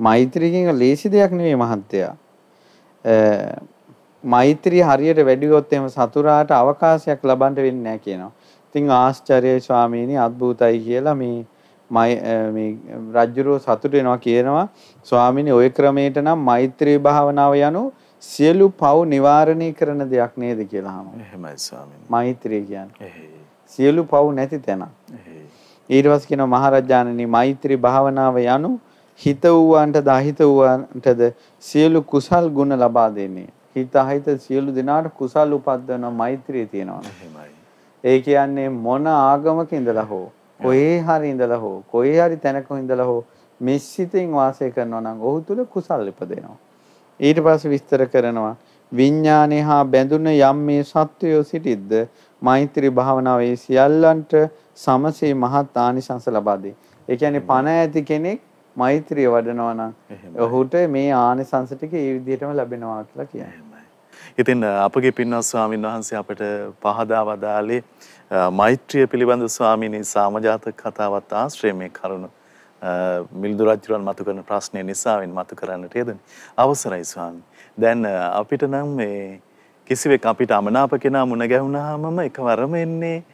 මෛත්‍රියකින් ලේසි දෙයක් නෙවෙයි මහත්තයා. මෛත්‍රිය හරියට වැඩි වුණොත් එහෙම සතුරාට අවකාශයක් ලබන්න වෙන්නේ නැහැ කියනවා. ඉතින් ආශ්චර්යයි ස්වාමීනි අద్භූතයි කියලා මේ මේ රජ්ජුරුව සතුට වෙනවා කියනවා ස්වාමීනි ওই ක්‍රමයට නම් මෛත්‍රී භාවනාව යනු සියලු පව් නිවාරණය කරන දෙයක් නේද කියලා අහනවා. එහෙමයි ස්වාමීනි. මෛත්‍රී කියන්නේ. සියලු පව් නැති තැන. ඊට පස්සේ කියනවා මහරජාණනි මෛත්‍රී භාවනාව යනු හිත වූවන්ටද අහිත වූවන්ටද සියලු කුසල් ගුණ ලබා දෙන්නේ. හිත අහිත සියලු දෙනාට කුසල් උපද්දවන මෛත්‍රිය තියෙනවා. ඒ කියන්නේ මොන ආගමක ඉඳලා හෝ කොහේ හරි ඉඳලා හෝ කොහේ හරි තැනක ඉඳලා හෝ මිස්සිතින් වාසය කරනවා නම් ඔහු තුල කුසල් ඉපදෙනවා. ඊට පස්සේ විස්තර කරනවා විඥානේ හා බැඳුන යම් මේ සත්වයෝ සිටිද්ද මෛත්‍රී භාවනාවේ සියල්ලන්ට සමසේ මහත් ආනිසංස ලබා දෙයි. ඒ කියන්නේ පණ ඇති කෙනෙක් මෛත්‍රිය වඩනවා නම්. ඔහුට මේ ආනිසංස ටික ඒ විදිහටම ලැබෙනවා කියලා කියනවා. ඉතින් අපගේ පින්වත් ස්වාමීන් වහන්සේ අපට පහදා වදාළේ මෛත්‍රිය පිළිබඳ ස්වාමීනි සාමජාතක කතාවත් ආශ්‍රය මේ කරුණ මිල්දු රජුරන් මතු කරන ප්‍රශ්නය නිසාවෙන් මතු කරන්නට යෙදෙන අවසරයි ස්වාමී. දැන් අපිට නම් මේ කිසිවෙක් අපිට අමනාප කෙනා මුණ ගැහුණාමම එකවරම එන්නේ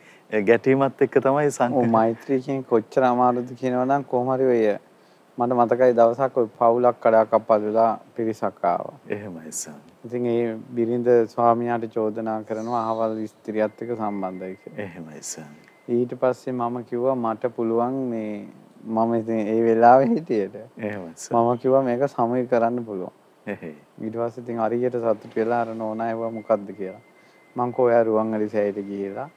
ගැටීමත් එක්ක තමයි ඔව් සංකල්ප. මෛත්‍රී කියන කොච්චර අමාරුද කියනවා නම් කොහොම හරි ඔය මට මතකයි දවසක් ඔය පවුලක් කඩක් අපල්ලා පිරිසක් ආවා. එහෙමයි ස්වාමී. ඉතින් ඒ බිරිඳ ස්වාමියාට චෝදනා කරනවා අහවල් ස්ත්‍රියත් එක්ක සම්බන්ධයි කියලා. එහෙමයි ස්වාමී. ඊට පස්සේ මම කිව්වා මට පුළුවන් මේ මම ඉතින් ඒ වෙලාවේ හිටියට එහෙමයි ස්වාමී. මම කිව්වා මේක සමගි කරන්න පුළුවන්. ඊට පස්සේ ඉතින් හරියට සතුටු වෙලා අර නෝනා ඒවා මොකද්ද කියලා. මං කෝ ඔයා රුවන්වැලි සෑයට ගිහිලා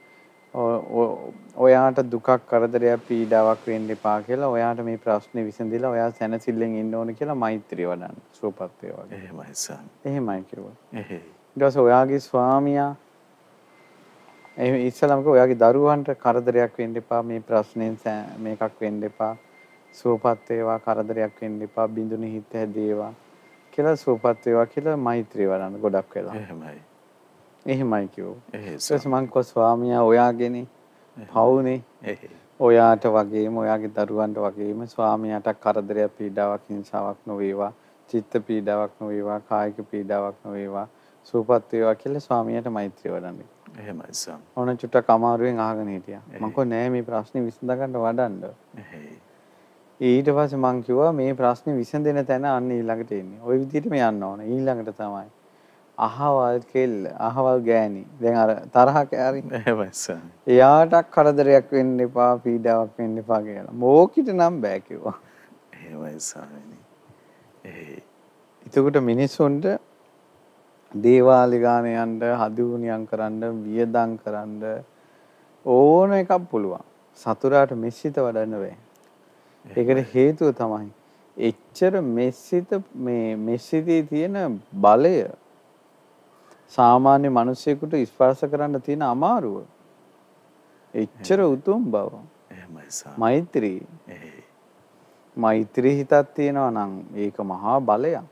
ඔයාට දුකක් කරදරයක් පීඩාවක් වෙන්න එපා කියලා ඔයාට මේ ප්‍රශ්නේ විසඳිලා ඔයා සැනසෙල්ලෙන් ඉන්න ඕන කියලා මෛත්‍රිය වඩන්න සුවපත් වේවා වගේ. එහෙමයි ස්වාමී. එහෙමයි කිව්වා. එහෙයි. ඊට පස්සේ ඔයාගේ ස්වාමියා එහෙම ඉස්සලම කිව්වා ඔයාගේ දරුවන්ට කරදරයක් වෙන්න එපා මේ ප්‍රශ්නෙන් මේකක් වෙන්න එපා සුවපත් වේවා කරදරයක් වෙන්න එපා බිඳුනේ හිත හැදේවා කියලා සුවපත් වේවා කියලා මෛත්‍රිය වඩන්න ගොඩක් වෙලා. එහෙමයි. එහෙමයි කිව්වා. පස්සේ මං කිව්වා ස්වාමියා ඔයාගෙනේ පවුනේ. ඔයාට වගේම ඔයාගේ දරුවන්ට වගේම ස්වාමියාට කරදරයක් පීඩාවක් හිංසාවක් නොවේවා චිත්ත පීඩාවක් නොවේවා කායික පීඩාවක් නොවේවා සුවපත් වේවා කියලා ස්වාමියාට මෛත්‍රිය වඩන්නේ. එහෙමයි ස්වාමී. ඕන චුට්ටක් අමාරුවෙන් අහගෙන හිටියා. මං කිව්වා නෑ මේ ප්‍රශ්නේ විසඳ ගන්න වඩන්න. එහෙයි. ඊට පස්සේ මං කිව්වා මේ ප්‍රශ්නේ විසඳෙන තැන අන්න ඊළඟට එන්නේ. ওই විදිහටම යන්න ඕන. ඊළඟට තමයි. අහවල් කෙල්ල අහවල් ගෑණි දැන් අර තරහ කෑරි එහෙමයි ස්වාමී. එයාට කරදරයක් වෙන්න එපා පීඩාවක් වෙන්න එපා කියලා මෝකිට නම් බෑ කිව්වා එහෙමයි ස්වාමීනි. ඒ එතකොට මිනිස්සුන්ට දේවාලි ගාන යන්න හදිවුනියම් කරන්න වියදම් කරන්න ඕන එකක් පුළුවන් සතුරාට මෙස්සිත වඩන්න බෑ ඒකට හේතුව තමයි එච්චර මෙස්සිත මේ මෙස්සිතේ තියෙන බලය සාමාන්‍ය මිනිසෙකුට ස්පර්ශ කරන්න තියෙන අමාරුව. එච්චර උතුම් බව. මෛත්‍රී. මෛත්‍රී හිතක් තියෙනවා නම් ඒක මහා බලයක්.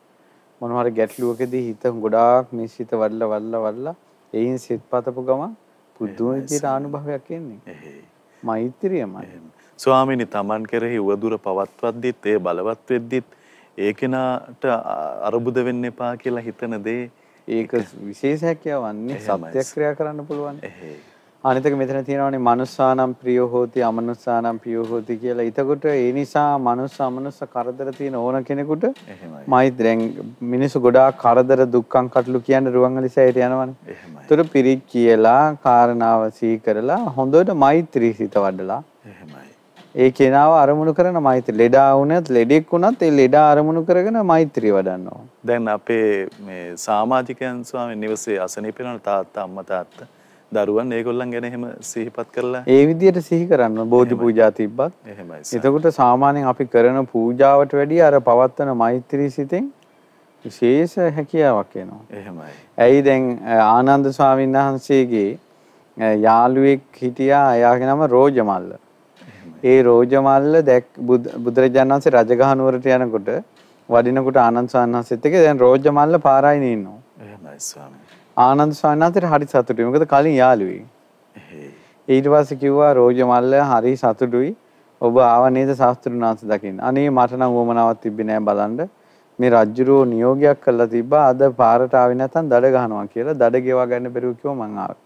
මොනවා හරි ගැටලුවකදී හිත ගොඩාක් නිශ්චිත වල්ල වල්ල වල්ල එයින් සිත් පතපු ගමන් පුදුම විදිහට අනුභවයක් එන්නේ. මෛත්‍රියමයි. ස්වාමීනි Taman කෙරෙහි උවදුර පවත්වද්දිත් ඒ බලවත් වෙද්දිත් ඒ කෙනාට අරුබුද වෙන්න එපා කියලා හිතන දේ ඒක විශේෂ හැකියාවන්නේ එහෙමයි. සත්‍යක්‍රියා කරන්න පුළුවන්. අනිතක මෙතන තියෙනවානේ මනුස්සානම් ප්‍රියෝ හෝති අමනුස්සානම් පියෝ හෝති කියලා. ඊතකොට ඒ නිසා මනුස්ස අමනුස්ස කරදර තියෙන ඕන කෙනෙකුට එහෙමයි. මෛත්‍රියෙන් මිනිස්සු ගොඩාක් කරදර දුක්ඛම් කටළු කියන්නේ රුවන්වැලිසෑයට යනවනේ. එහෙමයි. ඒතර පිරික් කියලා කාරණාව සිහි කරලා හොඳට මෛත්‍රී සිත වඩලා එහෙමයි. ඒ කෙනාව අරමුණු කරන මෛත්‍රී ලෙඩා වුණත් ලෙඩෙක් වුණත් ඒ ලෙඩා අරමුණු කරගෙන මෛත්‍රී වඩන්න ඕන. දැන් අපේ මේ සමාජිකයන් ස්වාමීන් නිවසේ අසනීප වෙන තාත්තා අම්මා තාත්තා දරුවන් ඒගොල්ලන් ගැන එහෙම සිහිපත් කරලා ඒ විදිහට සිහි කරන්න. බෝධි පූජා තිබ්බත්. එහෙමයි. එතකොට සාමාන්‍යයෙන් අපි කරන පූජාවට වැඩිය අර පවත්වන මෛත්‍රී සිතෙන් විශේෂ හැකියාවක් එනවා. එහෙමයි. ඇයි දැන් ආනන්ද ස්වාමීන් වහන්සේගේ යාළුවෙක් හිටියා එයාගේ නම රෝජමල්ල. ඒ රෝජමල්ල දැක් බුදු- බුදුරජාණන් වහන්සේ රජගහ නුවරට යනකොට වඩිනකොට ආනන්ද ස්වාමීන් වහන්සේත් එක්ක දැන් රෝජමල්ල පාරායිනේ ඉන්නවා. එහෙමයි ස්වාමී. ආනන්ද ස්වාමීන් වහන්සේට හරි සතුටුයි. මොකද කලින් යාළුවෙක්. ඊට පස්සේ කිව්වා රෝජමල්ල හරි සතුටුයි. ඔබ ආව නේද ශාස්ත්‍රුන් වහන්සේ දකින්න. අනේ මට නම් උවමනාවක් තිබ්බේ නෑ බලන්න. මේ රජ්ජුරෝ නියෝගයක් කළා තිබ්බා. අද පාරට ආවේ නැත්නම් දඩ ගහනවා කියලා. දඩ ගෙවා ගන්න බැරුව කිව්වා මං ආවා.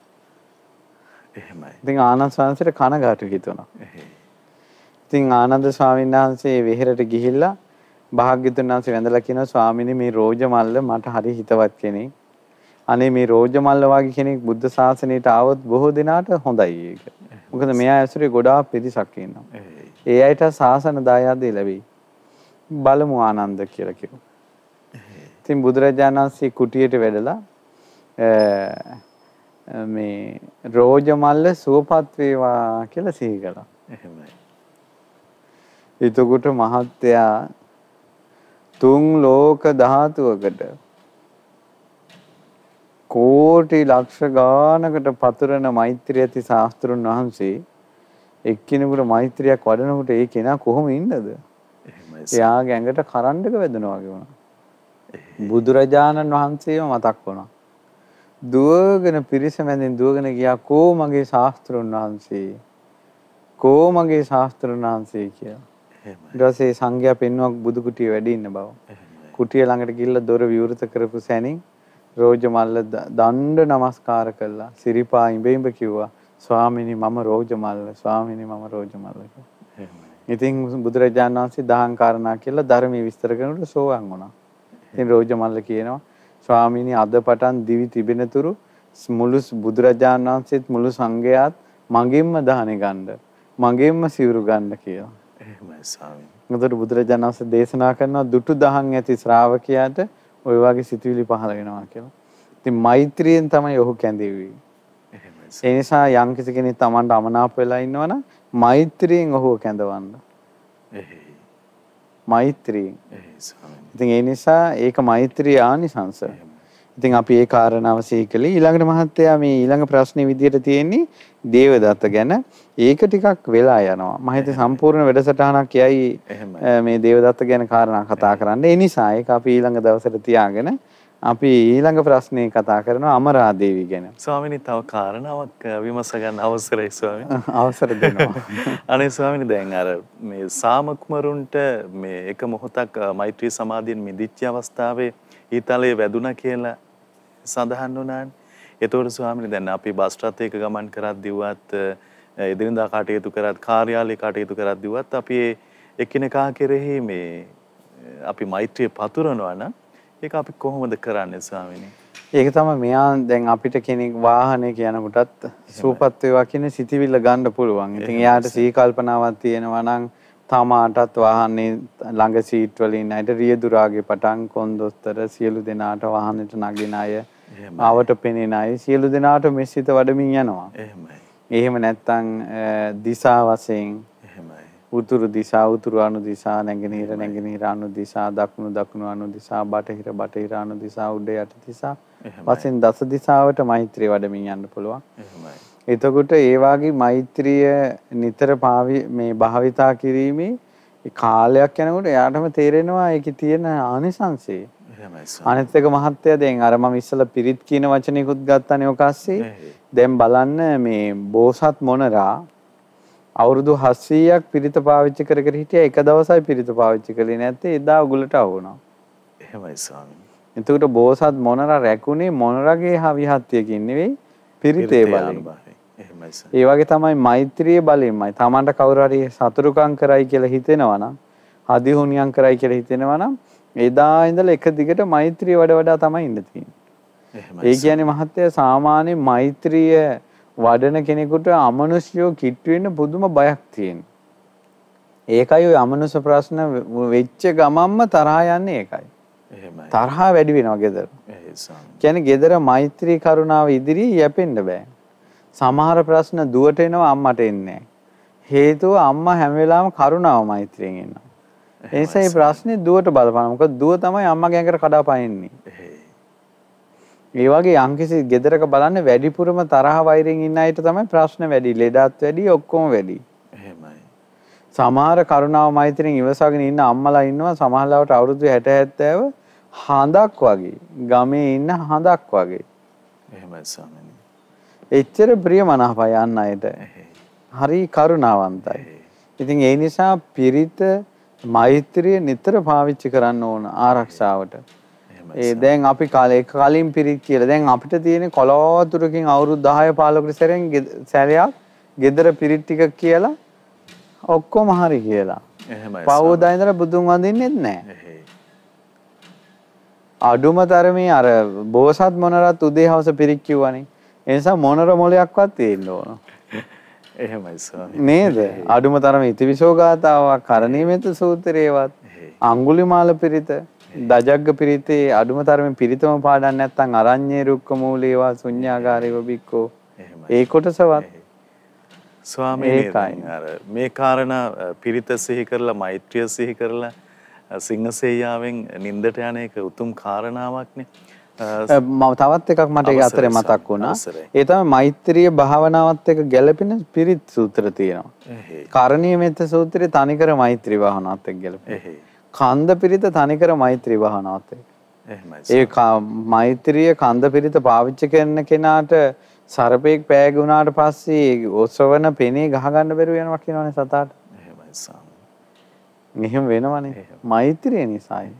එහෙමයි. ඉතින් ආනන්ද ස්වාමීන්ට කනගාටු හිතුණා. එහේ. ඉතින් ආනන්ද ස්වාමීන් වහන්සේ වෙහෙරට ගිහිල්ලා භාග්‍යතුන් වහන්සේ වැඳලා කියනවා ස්වාමීනි මේ රෝජමල්ල මට හරි හිතවත් කෙනෙක්. අනේ මේ රෝජමල්ල වගේ කෙනෙක් බුද්ධ ශාසනයට ආවොත් බොහෝ දෙනාට හොඳයි ඒක. මොකද මෙයා ඇසුරේ ගොඩාක් පිරිසක් ඉන්නවා. ඒ අයට ශාසන දායාදේ ලැබෙයි. බලමු ආනන්ද කියලා කිව්වා. ඉතින් බුදුරජාණන් වහන්සේ කුටියට වැඩලා මේ රෝජමල්ල සුවපත් වේවා කියලා සිහි කළා. එහෙමයි. එතකොට මහත්තයා තුන් ලෝක ධාතුවකට කෝටි ලක්ෂ ගානකට පතුරන මෛත්‍රිය ඇති ශාස්ත්‍රුන් වහන්සේ එක්කිනෙකුට මෛත්‍රියක් වඩනකොට ඒ කෙනා කොහොම ඉන්නද? එයාගේ ඇඟට කරන්ටක වැදෙනවා වගේ වුණා. බුදුරජාණන් වහන්සේම මතක් වුණා. දුවගෙන පිරිස මැදින් දුවගෙන ගියා කෝ මගේ ශාස්ත්‍රුන් වහන්සේ කෝ මගේ ශාස්ත්‍රුන් වහන්සේ කියලා. ඊට පස්සේ සංඝයා පෙන්වුවක් බුදු කුටිය වැඩි ඉන්න බව. කුටිය ළඟට ගිහිල්ලා දොර විවෘත කරපු සැනින් රෝජමල්ල ද- දණ්ඩ නමස්කාර කළා. සිරිපා ඉඹ ඉඹ කිව්වා ස්වාමිනී මම රෝජමල්ල ස්වාමිනී මම කිව්වා. එහෙමයි. ඉතින් බුදුරජාණන් වහන්සේ දහම් කාරණා කියලා ධර්මයේ විස්තර කරනකොට සෝවන් වුණා. ඉතින් රෝජමල්ල කියනවා ස්වාමීනි අද පටන් දිවි තිබෙන තුරු මුළු බුදුරජාණන් වහන්සේත් මුළු සංඝයාත් මගෙන්ම දහනේ ගන්න. මගෙන්ම සිවුරු ගන්න කියලා. එහෙමයි ස්වාමී. එතකොට බුදුරජාණන් වහන්සේ දේශනා කරනවා දුටු දහන් ඇති ශ්‍රාවකයාට ওই වගේ සිතුවිලි පහළ වෙනවා කියලා. ඉතින් මෛත්‍රියෙන් තමයි ඔහු කැඳෙවි. එහෙමයි. ඒ නිසා යම් කිසි කෙනෙක් Tamanට අමනාප වෙලා ඉන්නවනම් මෛත්‍රියෙන් ඔහුව කැඳවන්න. එහේ. මෛත්‍රියෙන්. එහේ ස්වාමී. ඉතින් ඒ නිසා ඒක මෛත්‍රී ආනිසංස. ඉතින් අපි ඒ කාරණාව සිහි කළේ ඊළඟට මහත්තයා මේ ඊළඟ ප්‍රශ්නේ විදියට තියෙන්නේ දේවදත්ත ගැන. ඒක ටිකක් වෙලා යනවා. මම හිතේ සම්පූර්ණ වැඩසටහනක් යයි එහෙමයි. අ, මේ දේවදත්ත ගැන කාරණා කතා කරන්න. ඒ නිසා ඒක අපි ඊළඟ දවසට තියාගෙන අපි ඊළඟ ප්‍රශ්නේ කතා කරනවා අමරාදේවි ගැන. ස්වාමිනී තව කාරණාවක් විමස ගන්න අවසරයි ස්වාමී. අවසර දෙනවා. අනේ ස්වාමිනී දැන් අර මේ සාමකුමරුන්ට මේ එක මොහොතක් මෛත්‍රී සමාධියෙන් මිදිච්ච අවස්ථාවේ ඊතලයේ වැදුනා කියලා සඳහන් වුණානේ. ඒතකොට ස්වාමිනී දැන් අපි බස් රථයක ගමන් කරද්දී වත් එදිනදා කටයුතු කරත් කාර්යාලේ කටයුතු කරද්දී වත් අපි එකිනෙකා කෙරෙහි මේ අපි මෛත්‍රිය පතුරනවා නම් ඒක අපි කොහොමද කරන්නේ ස්වාමිනී? ඒක තමයි මෙයා දැන් අපිට කෙනෙක් වාහනයක යනකොටත් සූපත් වේවා කියන සිතිවිල්ල ගන්න පුළුවන්. ඉතින් එයාට සිහි කල්පනාවක් තියෙනවා නම් තමාටත් වාහනේ ළඟ සීට් වල ඉන්න අයට රියදුරාගේ පටන් කොන්දොස්තර සියලු දෙනාට වාහනේට නගින අය ආවට පෙනෙන අය සියලු දෙනාට මෙසිත වඩමින් යනවා. එහෙමයි. එහෙම නැත්නම් දිසා වශයෙන් එහෙමයි. උතුරු දිසා උතුරු අනු දිසා නැගෙනහිර නැගෙනහිර අනු දිසා දකුණු දකුණු අනු දිසා බටහිර බටහිර අනු දිසා උඩ යට දිසා වශයෙන් දස දිසාවට මෛත්‍රිය වඩමින් යන්න පුළුවන්. එහෙමයි. එතකොට ඒ වාගේ මෛත්‍රිය නිතර පාවි මේ භාවිතා කිරීමේ කාලයක් යනකොට එයාටම තේරෙනවා ඒකේ තියෙන ආනිසංසය. එහෙමයි. අනිත් එක මහත්ය දැන් අර මම ඉස්සලා පිරිත් කියන වචනයකුත් ගත්තානේ ඔකස්සේ. දැන් බලන්න මේ බෝසත් මොනරා අවුරුදු 700ක් පිරිත පාවිච්චි කර කර හිටියා එක දවසයි පිරිත පාවිච්චි කළේ නැත්තේ එදා උගලට අහු වුණා. එහෙමයි ස්වාමීනි. එතකොට බෝසත් මොනරා රැකුනේ මොනරගේ හවිහත්යකින් නෙවෙයි පිරිතේ සර්. ඒ වගේ තමයි මෛත්‍රිය බලයෙන්මයි. Tamanට කවුරු හරි සතුරුකම් කරයි කියලා හිතෙනවා නම්, අදිහුණියම් කරයි කියලා හිතෙනවා නම්, එදා ඉඳලා එක දිගට මෛත්‍රිය වඩ වඩා තමයි ඉන්න තියෙන්නේ. ඒ කියන්නේ මහත්තයා සාමාන්‍ය මෛත්‍රිය වඩන කෙනෙකුට අමනුෂ්‍යෝ කිට්ටු වෙන්න පුදුම බයක් තියෙනවා. ඒකයි ওই අමනුෂ්‍ය ප්‍රශ්න වෙච්ච ගමන්ම තරහා යන්නේ ඒකයි. එහෙමයි. තරහා වැඩි වෙනවා gedara. කියන්නේ gedara මෛත්‍රී කරුණාව ඉදිරියේ යැපෙන්න බෑ. සමහර ප්‍රශ්න දුවට එනවා අම්මට එන්නේ හේතුව අම්මා හැම වෙලාවෙම කරුණාව මෛත්‍රියෙන් එනවා. ඒ නිසා මේ ප්‍රශ්නේ දුවට බලපාන. මොකද දුව තමයි අම්මගේ ඇඟට කඩාපනින්නේ. ඒ වගේ යම්කිසි ගෙදරක බලන්න වැඩිපුරම තරහ වෛරෙන් ඉන්න අයට තමයි ප්‍රශ්න වැඩි. ලෙඩත් වැඩි, ඔක්කොම වැඩි. එහෙමයි. සමහර කරුණාව මෛත්‍රියෙන් ඉවසගෙන ඉන්න අම්මලා ඉන්නවා සමහරවට අවුරුදු 60 70 හඳක් වගේ. ගමේ ඉන්න හඳක් වගේ. එහෙමයි ස්වාමීනි. එච්චර ප්‍රියමනාපයි යන්න අයට. හරි කරුණාවන්තයි. ඉතින් ඒ නිසා පිරිත මෛත්‍රිය නිතර පාවිච්චි කරන්න ඕන ආරක්ෂාවට. ඒ දැන් අපි කාලේ කලින් පිරිත් කියලා දැන් අපිට තියෙන කොලාතුරකින් අවුරුදු 10 15කට සැරෙන් සැරයක් gedara පිරිත් ටික කියලා ඔක්කොම හරි කියලා. එහෙමයි. පවෝදා ඉඳලා බුදුන් වඳින්නෙත් නැහැ. අඩුම තරමේ අර බෝසත් මොනරත් උදේ හවස පිරිත් කිව්වනේ. ඒ නිසා මොනර මොලයක්වත් තියෙන්න ඕන. එහෙමයි ස්වාමී. නේද? අඩුම තරමේ ඉතිවිසෝ ගාතාවක් කරණීයමෙත සූත්‍රයේවත් අඟුලිමාල පිරිත දජග්ග පිරිතේ අඩුම තරමේ පිරිතම පාඩම් නැත්නම් අරඤ්ඤේ රුක්ක මූලේවා ශුඤ්ඤාගාරේව බික්කෝ. ඒ කොටසවත් ස්වාමීනි අර මේ කාරණා පිරිත සිහි කරලා මෛත්‍රිය සිහි කරලා සිංහසේයාවෙන් නින්දට යන එක උතුම් කාරණාවක්නේ. මම තවත් එකක් මට ඒ අතරේ මතක් වුණා. ඒ තමයි මෛත්‍රිය භාවනාවත් එක්ක ගැළපෙන පිරිත් සූත්‍ර තියෙනවා. කරණීය මෙත්ත සූත්‍රයේ තනිකර මෛත්‍රී භාවනාවත් එක්ක ගැළපෙන. කන්ද පිරිත තනිකර මෛත්‍රී භාවනාවත් එක්ක. ඒ මෛත්‍රිය කන්ද පිරිත පාවිච්චි කරන කෙනාට සර්පෙක් පෑගුණාට පස්සේ ඔසවන පෙනේ ගහ ගන්න බැරුව යනවා කියනවනේ සතාට. එහෙමයි සාම. මෙහෙම වෙනවනේ. මෛත්‍රිය නිසායි.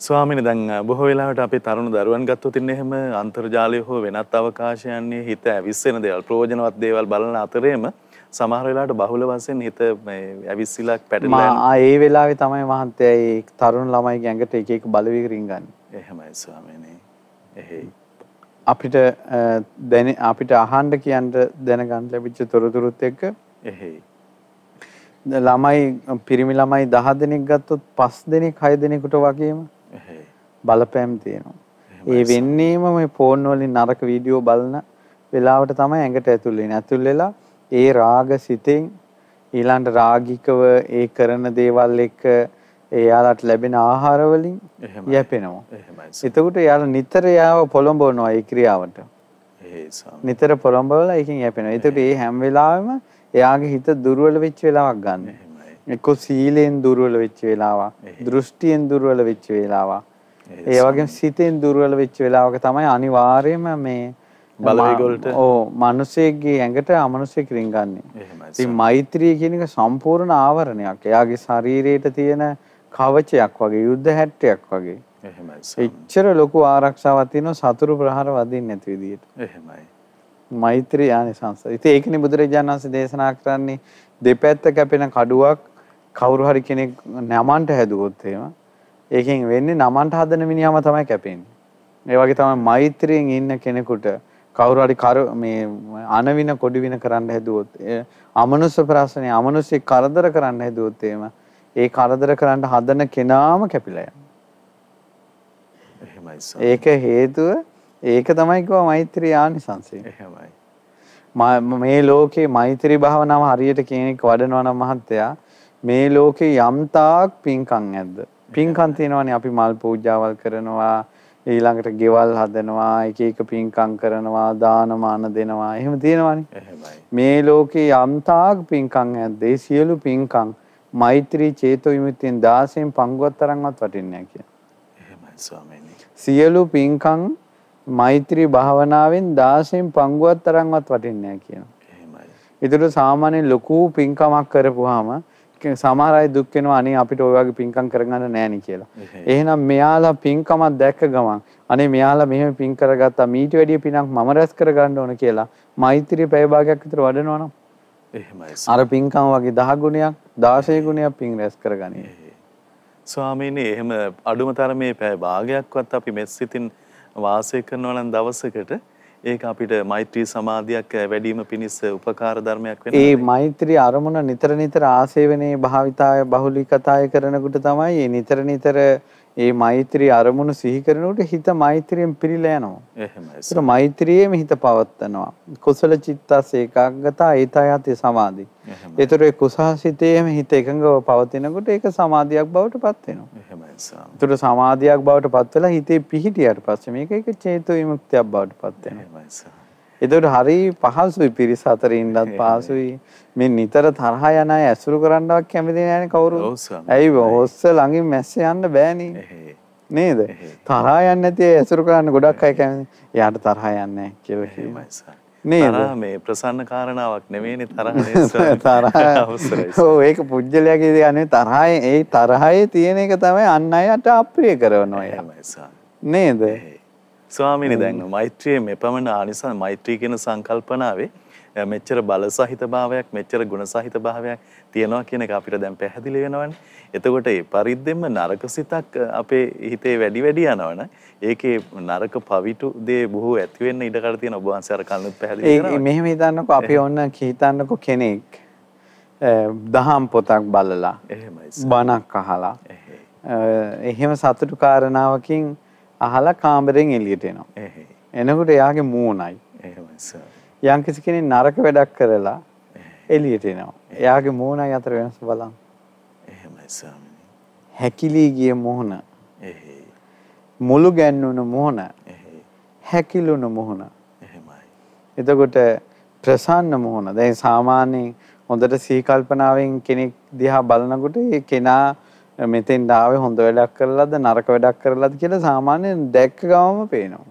ස්වාමීනි දැන් බොහෝ වෙලාවට අපි තරුණ දරුවන් ගත්තොත් ඉන්නේ එහෙම අන්තර්ජාලය හෝ වෙනත් අවකාශයන්හි හිත ඇවිස්සෙන දේවල් ප්‍රයෝජනවත් දේවල් බලන අතරේම සමහර වෙලාවට බහුල වශයෙන් හිත මේ ඇවිස්සිලා පැටලලා මා ඒ වෙලාවේ තමයි මහත්තයා ඒ තරුණ ළමයිගේ ඇඟට එක එක බලවේග රින්ගන්නේ. එහෙමයි ස්වාමීනි. එහෙයි. අපිට දැන අපිට අහන්න කියන්න දැනගන්න ලැබිච්ච තොරතුරුත් එක්ක එහෙයි. ළමයි පිරිමි ළමයි 10 දෙනෙක් ගත්තොත් 5 දෙනෙක් 6 දෙනෙකුට වගේම බලපෑම් තියෙනවා. ඒ වෙන්නේම මේ ෆෝන් වලින් නරක වීඩියෝ බලන වෙලාවට තමයි ඇඟට ඇතුල් වෙන්නේ. ඇතුල් වෙලා ඒ රාග සිතෙන් ඊළඟ රාගිකව ඒ කරන දේවල් එක්ක එයාලට ලැබෙන ආහාර වලින් යැපෙනවා. එතකොට එයාලා නිතර යාව පොළඹවනවා ඒ ක්‍රියාවට. නිතර පොළඹවලා ඒකෙන් යැපෙනවා. එතකොට ඒ හැම වෙලාවෙම එයාගේ හිත දුර්වල වෙච්ච වෙලාවක් ගන්න. එක්ක සීලෙන් දුර්වල වෙච්ච වෙලාවක්, දෘෂ්ටියෙන් දුර්වල වෙච්ච වෙලාවක්. ඒ වගේම සිතෙන් දුර්වල වෙච්ච වෙලාවක තමයි අනිවාර්යයෙන්ම මේ බලවේග වලට ඔව් මිනිසෙක්ගේ ඇඟට අමනුෂ්‍යෙක් රින්ගන්නේ. ඉතින් මෛත්‍රිය කියන එක සම්පූර්ණ ආවරණයක්. එයාගේ ශරීරයට තියෙන කවචයක් වගේ යුද්ධ හැට්ටයක් වගේ. එහෙමයි. එච්චර ලොකු ආරක්ෂාවක් තියෙනවා සතුරු ප්‍රහාර වදින්නේ නැති විදිහට. එහෙමයි. මෛත්‍රී ආනිසංස. ඉතින් ඒකනේ බුදුරජාණන් වහන්සේ දේශනා කරන්නේ දෙපැත්ත කැපෙන කඩුවක් කවුරු හරි කෙනෙක් නමන්ට හැදුවොත් එහෙම ඒකෙන් වෙන්නේ නමන්ට හදන මිනිහම තමයි කැපෙන්නේ. ඒ වගේ තමයි මෛත්‍රියෙන් ඉන්න කෙනෙකුට කවුරු හරි කර මේ අනවින කොඩි වින කරන්න හැදුවොත් අමනුෂ්‍ය ප්‍රශ්නේ අමනුෂ්‍ය කරදර කරන්න හැදුවොත් එහෙම ඒ කරදර කරන්න හදන කෙනාම කැපිලා. එහෙමයි. ඒක හේතුව ඒක තමයි කිව්වා මෛත්‍රී ආනිසංසය. එහෙමයි. මේ ලෝකේ මෛත්‍රී භාවනාව හරියට කෙනෙක් වඩනවා නම් මහත්තයා මේ ලෝකේ යම්තාක් පින්කම් නැද්ද? පින්කම් තියෙනවානේ අපි මල් පූජාවල් කරනවා ඊළඟට ගෙවල් හදනවා එක එක පින්කම් කරනවා දානමාන දෙනවා එහෙම තියෙනවානේ. මේ ලෝකේ යම්තාක් පින්කම් නැද්ද? ඒ සියලු පින්කම් මෛත්‍රී චේතෝ විමුක්තියෙන් 16න් පංගුවක් තරම්වත් වටින්නේ නැහැ. සියලු පින්කම් මෛත්‍රී භාවනාවෙන් 16න් පංගුවක් තරම්වත් වටින්නේ නැහැ කියනවා. එහෙමයි. ඒතර සාමාන්‍ය ලොකු පින්කමක් කරපුවාම සමහර අය දුක් වෙනවා අනේ අපිට ওই වගේ පින්කම් කරගන්න නෑනේ කියලා. එහෙනම් මෙයාලා පින්කමක් දැක්ක ගමන් අනේ මෙයාලා මෙහෙම පින් කරගත්තා මීට වැඩිය පිනක් මම රැස් කරගන්න ඕන කියලා මෛත්‍රී පැය භාගයක් විතර වඩනවනම් එහෙමයි. අර පින්කම් වගේ 10 ගුණයක් 16 ගුණයක් පින් රැස් කරගනී. ස්වාමීනි එහෙම අඩුම තරමේ පැය භාගයක්වත් අපි මෙත් සිතින් වාසය කරනවා නම් දවසකට ඒක අපිට මෛත්‍රී සමාධියක් වැඩිම පිණිස උපකාර ධර්මයක් වෙනවා. ඒ මෛත්‍රී අරමුණ නිතර නිතර ආසේවනයේ භාවිතාය බහුලීකතාය කරනකොට තමයි මේ නිතර නිතර ඒ මෛත්‍රී අරමුණු සිහි කරනකොට හිත මෛත්‍රියෙන් පිරීලා යනවා. එහෙමයි. ඒතර මෛත්‍රියේම හිත පවත්නවා. කුසල චිත්තස් ඒකාග්‍රතා ඒතයති සමාධි. ඒතර ඒ කුසහසිතේම හිත එකඟව පවතිනකොට ඒක සමාධියක් බවට පත් වෙනවා. එහෙමයි සාම. ඒතර සමාධියක් බවට පත් වෙලා හිතේ පිහිටියට පස්සේ මේක එක චේතෝ විමුක්තියක් බවට පත් වෙනවා. එහෙමයි සාම. ඒතකොට හරි පහසුයි පිරිස අතර ඉන්නත් පහසුයි. මේ නිතර තරහ යන අය ඇසුරු කරන්නවත් කැමති නෑනේ ස්වාමී. ඇයි හොස්ස ළඟින් මැස්ස යන්න බෑනේ. නේද? තරහ යන්නේ නැති ඇසුරු කරන්න ගොඩක් අය කැමති. එයාට තරහ යන්නේ නැහැ කියලා කියනවා. එහෙමයි සාම. නේද? මේ ප්‍රසන්න කාරණාවක් නෙවෙයිනේ තරහ. ඔව් ඒක පුජ්‍යලයාගේ දේ අනේ තරහේ ඒ තරහේ තියෙන එක තමයි අන් අයට අප්‍රිය කරනවා. එහෙමයි සාම. නේද? ස්වාමීනි දැන් මෛත්‍රියේ මෙපමණ ආනිසං මෛත්‍රී කියන සංකල්පනාවේ මෙච්චර බල සහිත භාවයක් මෙච්චර ගුණ සහිත භාවයක් තියෙනවා කියන එක අපිට දැන් පැහැදිලි වෙනවනේ. එතකොට ඒ පරිද්දෙම නරක සිතක් අපේ හිතේ වැඩි වැඩි යනවනේ. ඒකේ නරක පවිටු දේ බොහෝ ඇති වෙන්න ඉඩකඩ තියෙන ඔබ වහන්සේ අර කලින් පැහැදිලි ඒ කරනවා. මෙහෙම හිතන්නකෝ අපි ඔන්න හිතන්නකෝ කෙනෙක් දහම් පොතක් බලලා එහෙමයි. බණක් අහලා. එහෙම සතුටු කාරණාවකින් අහලා කාමරෙන් එළියට එනවා. එනකොට එයාගේ මූණයි. එහෙමයි සර්. යම්කිසි කෙනෙක් නරක වැඩක් කරලා එළියට එනවා. එයාගේ මූණයි අතර වෙනස බලන්න. එහෙමයි ස්වාමීනි. හැකිලී ගිය එහෙයි. මුළු ගැන්වුණු එහෙයි. හැකිලුණු මුහුණ. එහෙමයි. එතකොට ප්‍රසන්න මුහුණ. දැන් සාමාන්‍යයෙන් හොඳට සිහි කල්පනාවෙන් කෙනෙක් දිහා බලනකොට ඒ කෙනා මෙතෙන් ආවේ හොඳ වැඩක් කරලාද නරක වැඩක් කරලාද කියලා සාමාන්‍යයෙන් දැක්ක ගමම පේනවා.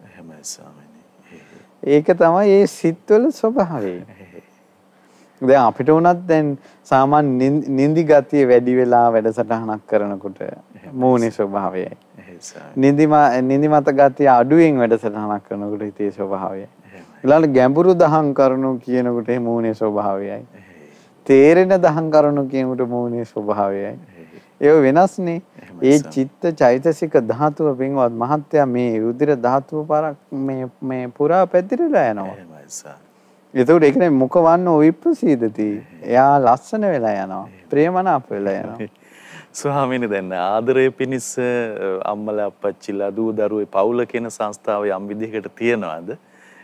එහෙමයි ස්වාමීනි. ඒක තමයි ඒ සිත්වල ස්වභාවය. දැන් අපිට උනත් දැන් සාමාන්‍ය නිදි ගතිය වැඩි වෙලා වැඩසටහනක් කරනකොට මූණේ ස්වභාවයයි. නිදිම නිදිමත ගතිය අඩුවෙන් වැඩසටහනක් කරනකොට හිතේ ස්වභාවයයි. ඊළඟ ගැඹුරු දහම් කරුණු කියනකොට මූණේ ස්වභාවයයි. තේරෙන දහම් කරුණු කියනකොට මූණේ ස්වභාවයයි. ඒව වෙනස්නේ. ඒ. චිත්ත චෛතසික ධාතුව පින්වත් මහත්තයා මේ රුධිර ධාතුව පාරක් මේ මේ පුරා පැතිරලා යනවා. ස්වාමීනි. ඒතකොට ඒකනේ මුඛ වන්න විප්‍රසීදති. එයා ලස්සන වෙලා යනවා. ප්‍රේමනාප වෙලා යනවා. ස්වාමීනි දැන් ආදරය පිණිස අම්මලා අප්පච්චිලා දූ දරුවෝ පවුල කියන සංස්ථාව යම් විදිහකට තියනවාද?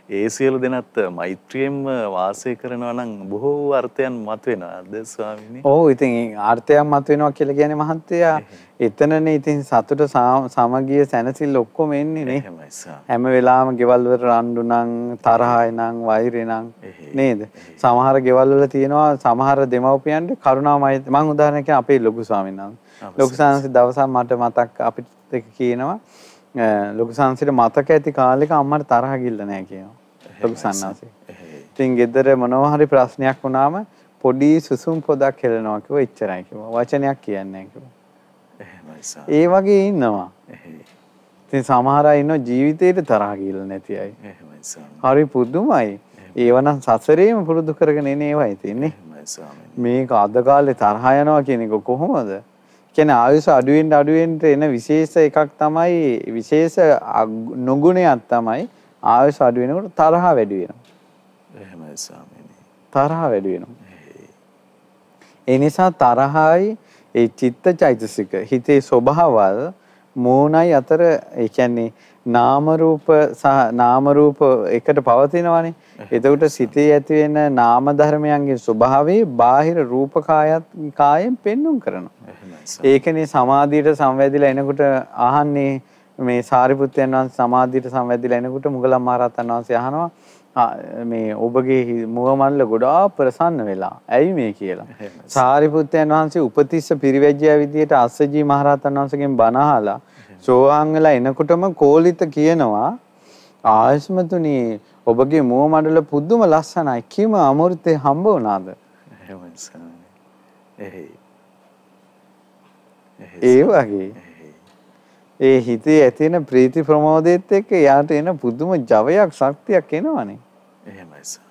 ඒ සියලු දෙනත් මෛත්‍රියෙන්ම වාසය කරනවා නම් බොහෝ අර්ථයන් මතුවෙනවාද ස්වාමීනි? ඔව් ඉතින් අර්ථයක් මතුවෙනවා කියලා කියන්නේ මහත්තයා එතනනේ ඉතින් සතුට සමගිය සැනසෙල්ල ඔක්කොම එන්නේ නේ. හැම වෙලාවෙම ගෙවල් වල රණ්ඩු නම් තරහයි නම් වෛරේ නම් එහෙයි. නේද? සමහර ගෙවල් වල තියෙනවා සමහර දෙමව්පියන්ට කරුණාමයි මම උදාහරණයක් අපේ ලොකු ස්වාමීන් වහන්සේ. ලොකු ස්වාමීන් දවසක් මට මතක් අපිට කියනවා ලොකු සංසිට මතක ඇති කාලෙක අම්මට තරහ ගිල්ල නැහැ කියනවා. ලොකු සන්නාසේ. ඉතින් ගෙදර මොනවා හරි ප්‍රශ්නයක් වුණාම පොඩි සුසුම් පොදක් හෙලනවා කිව්වා එච්චරයි කිව්වා. වචනයක් කියන්නේ නැහැ කිව්වා. ඒ වගේ ඉන්නවා. ඉතින් සමහර අය ඉන්නවා ජීවිතේට තරහ ගිල්ල නැති අය. හරි පුදුමයි. ඒවනම් සසරේම පුරුදු කරගෙන එන ඒවයි ස්වාමීනි. මේක අද කාලේ තරහ යනවා කියන එක කොහොමද? කියන්නේ ආයුෂ අඩුවෙන් අඩුවෙන් එන විශේෂ එකක් තමයි විශේෂ නොගුණයක් තමයි ආයුෂ අඩු වෙනකොට තරහ වැඩි වෙනවා. එහෙමයි ස්වාමීනි. තරහ වැඩි වෙනවා. ඒ නිසා තරහයි ඒ චිත්ත චෛතසික හිතේ ස්වභාවල් මූණයි අතර ඒ කියන්නේ නාම රූප සහ නාම රූප එකට පවතිනවානේ. එතකොට සිතේ ඇති වෙන නාම ධර්මයන්ගේ ස්වභාවය බාහිර රූප කායත් කායෙන් පෙන්눔 කරනවා. ඒකනේ සමාධියට සංවැදිලා එනකොට අහන්නේ මේ සාරිපුත්යන් වහන්සේ සමාධියට සංවැදිලා එනකොට මුගලන් මහරහතන් වහන්සේ අහනවා මේ ඔබගේ මුව මණ්ඩල ගොඩාක් ප්‍රසන්න වෙලා. ඇයි මේ කියලා. සාරිපුත්තයන් වහන්සේ උපතිස්ස පිරිවැජ්ජය විදියට අස්සජී මහරහතන් වහන්සේගෙන් බණ අහලා සෝවාන් වෙලා එනකොටම කෝලිත කියනවා ආයස්මතුනි ඔබගේ මුව මණ්ඩල පුදුම ලස්සනයි. කිම අමෘතේ හම්බ වුණාද? ඒ වගේ ඒ හිතේ ඇතිවෙන ප්‍රීති ප්‍රමෝදයත් එක්ක යාට එන පුදුම ජවයක් ශක්තියක් එනවනේ. එහෙමයි ස්වාමීනි.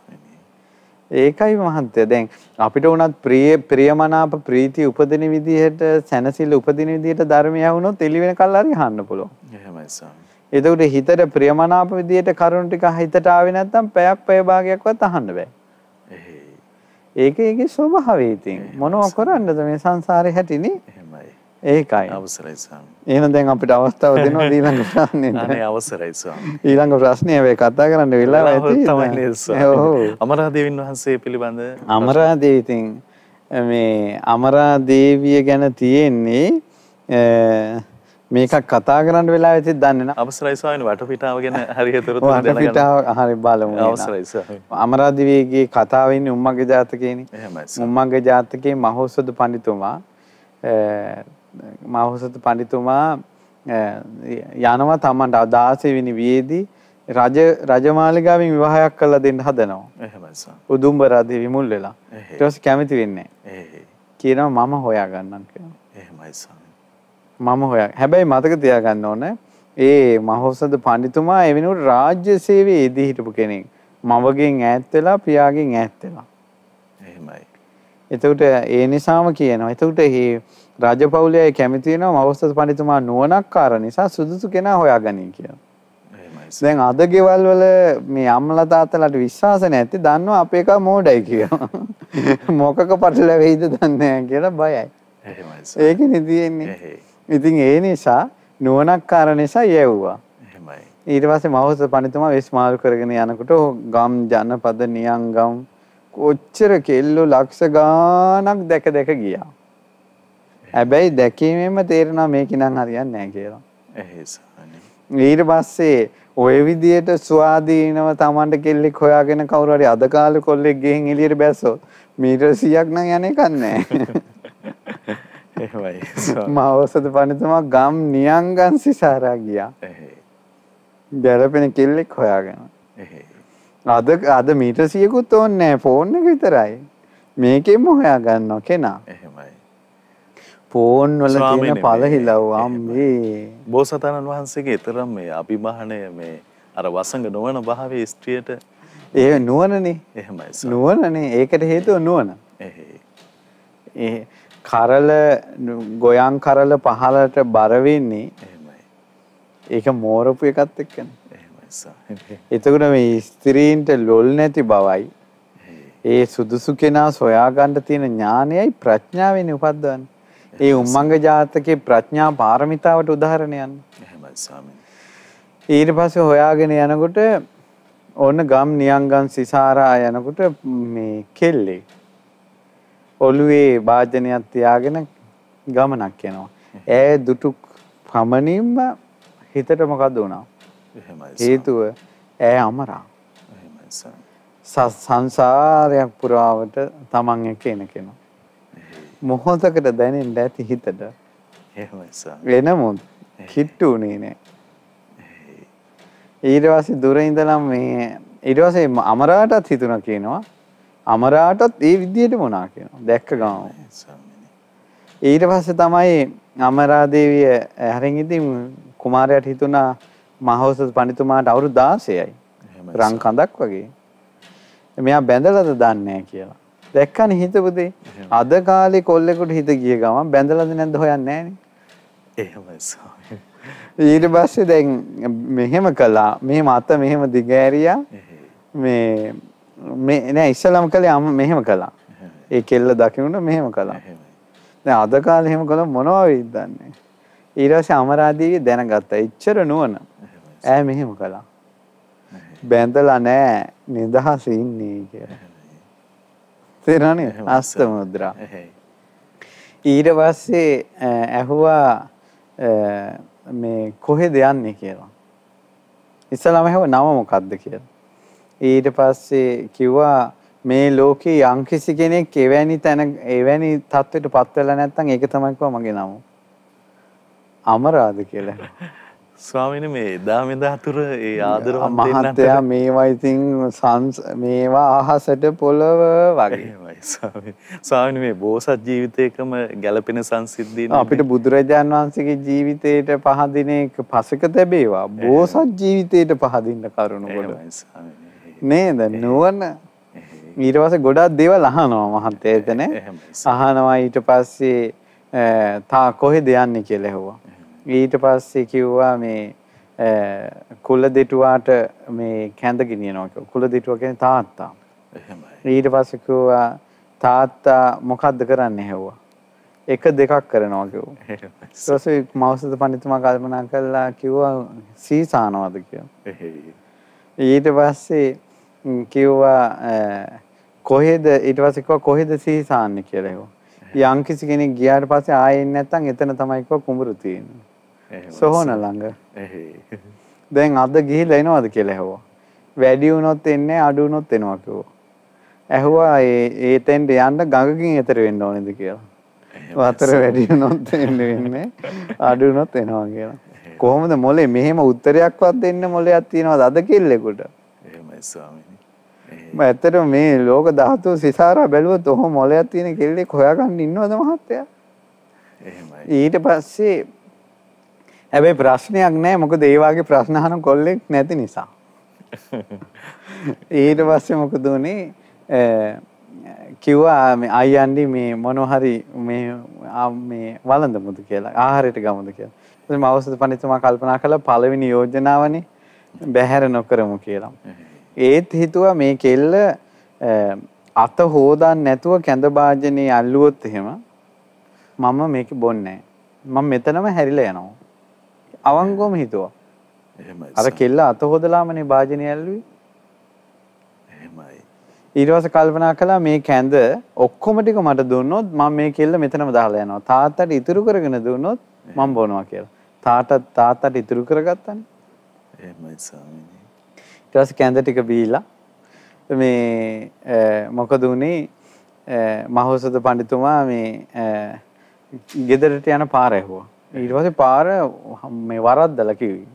ඒකයි මහත්තයා දැන් අපිට උනත් ප්‍රිය ප්‍රියමනාප ප්‍රීති උපදින විදිහට සැනසෙල්ල උපදින විදිහට ධර්මය වුණොත් එළි වෙන කල් හරි අහන්න පුළුවන්. එහෙමයි ස්වාමීනි. එතකොට හිතට ප්‍රියමනාප විදිහට කරුණ ටික හිතට ආවේ නැත්නම් පැයක් පැය භාගයක්වත් අහන්න බෑ. ඒක ඒකේ ස්වභාවය ඉතින් මොනව කරන්නද මේ සංසාරේ හැටිනේ? ඒකයි. අවසරයි ස්වාමී. එහෙනම් දැන් අපිට අවස්ථාව දෙනවා ඊළඟ ප්‍රශ්නේ. අනේ අවසරයි ස්වාමී. ඊළඟ ප්‍රශ්නේ හැබැයි කතා කරන්න වෙලාව ඇති. තමයි නේද ස්වාමී. අමරාදේවින් වහන්සේ පිළිබඳ අමරාදේවි ඉතින් මේ අමරාදේවිය ගැන තියෙන්නේ මේකක් කතා කරන්න වෙලාව ඇති දන්නේ. අවසරයි ස්වාමීන් වටපිටාව ගැන තොරතුරු දැනගන්න. වටපිටාව හරි බලමු. අවසරයි ස්වාමීන්. අමරාදේවියගේ කතාව ඉන්නේ උම්මගේ ජාතකයේනේ. එහෙමයි. උම්මගේ ජාතකයේ මහෞෂධ පඬිතුමා මහෞෂධ පඬිතුමා යනවා තමන්ට 16 වෙනි වියේදී රජ රජමාලිගාවෙන් විවාහයක් කරලා දෙන්න හදනවා. එහෙමයි සර්. උදුම්බර දේවි මුල් වෙලා. ඊට පස්සේ කැමති වෙන්නේ නැහැ. කියනවා මම හොයා ගන්නම් කියනවා. එහෙමයි සර්. මම හොයා. හැබැයි මතක තියාගන්න ඕනේ ඒ මහෞෂධ පඬිතුමා ඒ වෙනුවට රාජ්‍ය සේවයේ ඉදී හිටපු කෙනෙක්. මවගෙන් ඈත් වෙලා පියාගෙන් ඈත් වෙලා. එහෙමයි. එතකොට ඒ නිසාම කියනවා. එතකොට මේ රජපෞලේ කැමති වෙනවා මවස්තත පඬිතුමා නුවණක්කාර නිසා සුදුසු කෙනා හොයාගනී කියලා. දැන් අද ගෙවල් වල මේ අම්මලා තාත්තලාට විශ්වාස නැති දන්නවා අපේ එකා මෝඩයි කියලා. මොකක පටල වෙයිද දන්නේ නැහැ කියලා බයයි. ඒකනේ තියෙන්නේ. ඉතින් ඒ නිසා නුවණක්කාර නිසා යැවුවා. ඊට පස්සේ මවස්තත පඬිතුමා වෙස් මාරු කරගෙන යනකොට ගම් ජනපද නියංගම් කොච්චර කෙල්ලෝ ලක්ෂ ගාණක් දැක දැක ගියා. හැබැයි දැකීමෙන්ම තේරෙනවා මේක නම් හරියන්නේ නැහැ කියලා. ඊට පස්සේ ওই විදියට ස්වාධීනව Tamanට කෙල්ලෙක් හොයාගෙන කවුරු හරි අද කාලේ කොල්ලෙක් ගෙහින් එළියට බැස්සොත් මීටර් 100ක් නම් යන්නේ නැහැ. එහෙමයි. මාවසද පණිතුමා ගම් නියංගන් සිසාරා ගියා. ගැලපෙන කෙල්ලෙක් හොයාගෙන. අද අද මීටර් 100කුත් ඕනේ නැහැ ෆෝන් එක විතරයි. මේකෙන්ම හොයා ගන්නවා කෙනා. එහෙමයි. ෆෝන් වල තියෙන පළහිලව් අම්මේ. බෝසතාණන් වහන්සේගේ ඊතරම් මේ අභිමානය මේ අර වසඟ නොවන භාවයේ ස්ත්‍රියට ඒ නුවණනේ. එහෙමයි නුවණනේ. ඒකට හේතුව නුවණ. ඒ කරල ගොයන් කරල පහලට බර වෙන්නේ එහෙමයි. ඒක මෝරපු එකත් එක්කනේ. එහෙමයි එතකොට මේ ස්ත්‍රීන්ට ලොල් නැති බවයි ඒ සුදුසු කෙනා සොයා ගන්න තියෙන ඥානයයි ප්‍රඥාවෙන් උපද්දවන්නේ ඒ උම්මංග ජාතකේ ප්‍රඥා පාරමිතාවට උදාහරණයක්. එහෙමයි ස්වාමීනි. ඊට පස්සේ හොයාගෙන යනකොට ඔන්න ගම් නියංගන් සිසාරා යනකොට මේ කෙල්ලේ ඔළුවේ වාජනයක් තියාගෙන ගමනක් යනවා. ඈ දුටු පමණින්ම හිතට මොකද වුණා? එහෙමයි. හේතුව ඈ අමරා. එහෙමයි සංසාරයක් පුරාවට තමන් එක්ක එන කෙනා. මොහොතකට දැනෙන්න ඇති හිතට. එහෙමයි සර්. වෙනමුත් කිට්ටු උනේ නෑ. ඊට පස්සේ දුර ඉඳලා මේ ඊට පස්සේ අමරාටත් හිතුණා කියනවා. අමරාටත් ඒ විදිහට මොනා කියනවා. දැක්ක ගමන්. ඊට පස්සේ තමයි අමරාදේවිය හැරෙන් ඉතින් කුමාරයාට හිතුණා මහෞෂධ පඬිතුමාට අවුරුදු 16යි. රන් කඳක් වගේ. මෙයා බැඳලාද දන්නේ කියලා. දැක්කනේ හිතපු දේ. අද කාලේ කොල්ලෙකුට හිත ගිය ගමන් බැඳලාද නැද්ද හොයන්නේ නැහනේ. එහෙමයි ස්වාමීනි. ඊට පස්සේ දැන් මෙහෙම කළා. මේ මත මෙහෙම දිගෑරියා. මේ මේ නෑ ඉස්සලම කළේ මෙහෙම කළා. ඒ කෙල්ල දකිනුන මෙහෙම කළා. දැන් අද කාලේ එහෙම කළොත් මොනවා වෙයිද දන්නේ. ඊට පස්සේ අමරාදීගේ දැනගත්තා. එච්චර නුවණ. ඈ මෙහෙම කළා. බැඳලා නෑ නිදහස ඉන්නේ කියලා. තේරෙනවනේ අස්ත මුද්‍රා. ඊට පස්සේ ඇහුවා මේ කොහෙද යන්නේ කියලා. ඉස්සලාම ඇහුවා නම මොකද්ද කියලා. ඊට පස්සේ කිව්වා මේ ලෝකේ යම්කිසි කෙනෙක් එවැනි තැන එවැනි තත්ත්වයට පත් වෙලා නැත්නම් ඒක තමයි මගේ නම. අමරාද කියලා. ස්වාමීනි මේ එදා මෙදා තුර ඒ ආදරවන්තයන් මහත්තයා මේවා ඉතින් සංස් මේවා අහසට පොළව වගේ. ස්වාමීනි. මේ බෝසත් ජීවිතයකම ගැළපෙන සංසිද්ධීන් අපිට බුදුරජාන් වහන්සේගේ ජීවිතයට පහදින එක පසක තැබේවා. බෝසත් ජීවිතයට පහදින්න කරුණු වල. එහෙමයි ස්වාමීනි. නේද? නුවණ ඊට පස්සේ ගොඩක් දේවල් අහනවා මහත්තයා එතන. අහනවා ඊට පස්සේ තා කොහෙද යන්නේ කියලා ඇහුවා. ඊට පස්සේ කිව්වා මේ කුල දෙටුවාට මේ කැඳ ගෙනියනවා කිව්වා. කුල දෙටුවා කියන්නේ තාත්තා. එහෙමයි. ඊට පස්සේ කිව්වා තාත්තා මොකද්ද කරන්නේ ඇහුවා. එක දෙකක් කරනවා කිව්වා. ඊට පස්සේ මෞසද පඬිතුමා කල්පනා කළා කිව්වා සීසානවද කියලා. ඊට පස්සේ කිව්වා කොහෙද ඊට පස්සේ කිව්වා කොහෙද සීසාන්නේ කියලා. යම් කිසි කෙනෙක් ගියාට පස්සේ ආයෙ එන්නේ නැත්නම් එතන තමයි කිව්වා කුඹුරු තියෙන්නේ. සොහොන ළඟ. දැන් අද ගිහිල්ලා එනවද කියලා ඇහුවා. වැඩි වුණොත් එන්නේ අඩු වුණොත් එනවා කිව්වා. ඇහුවා ඒ ඒ තෙන්ට යන්න ගඟකින් එතර වෙන්න ඕනේද කියලා. වතර වැඩි වුණොත් එන්න වෙන්නේ අඩු වුණොත් එනවා කියලා. කොහොමද මොලේ මෙහෙම උත්තරයක්වත් දෙන්න මොලයක් තියනවද අද කෙල්ලෙකුට? එහෙමයි ස්වාමීනි. මම ඇත්තටම මේ ලෝක ධාතු සිසාරා බැලුවොත් ඔහොම මොලයක් තියෙන කෙල්ලෙක් හොයාගන්න ඉන්නවද මහත්තයා? එහෙමයි. ඊට පස්සේ හැබැයි ප්‍රශ්නයක් නැහැ මොකද ඒ වගේ ප්‍රශ්න අහන කොල්ලෙක් නැති නිසා. ඊට පස්සේ මොකද උනේ කිව්වා මේ අයියන්ඩි මේ මොනවා හරි මේ මේ වළඳමුද කියලා ආහාරයට ගමුද කියලා. ඊට පස්සේ මවසද පඬිතුමා කල්පනා කළා පළවෙනි යෝජනාවනේ බැහැර නොකරමු කියලා. ඒත් හිතුවා මේ කෙල්ල අත හොදන්න නැතුව කැඳ භාජනේ අල්ලුවොත් එහෙම මම මේක බොන්නේ නැහැ. මම මෙතනම හැරිලා යනවා. අවංගවම හිතුවා. එහෙමයි. අර කෙල්ල අත හොදලාමනේ භාජනේ ඇල්ලුවේ. එහෙමයි. ඊට පස්සේ කල්පනා කළා මේ කැඳ ඔක්කොම ටික මට දුන්නොත් මම මේ කෙල්ල මෙතනම දාලා යනවා. තාත්තට ඉතුරු කරගෙන දුන්නොත් මම බොනවා කියලා. තාත්තත් තාත්තට ඉතුරු කරගත්තානේ. එහෙමයි ස්වාමීනි. ඊට පස්සේ කැඳ ටික බීලා මේ මොකද උනේ මහෞෂධ පඬිතුමා මේ ගෙදරට යන පාර ඇහුවා. ඊට පස්සේ පාර මේ වරද්දලා කිව්වේ.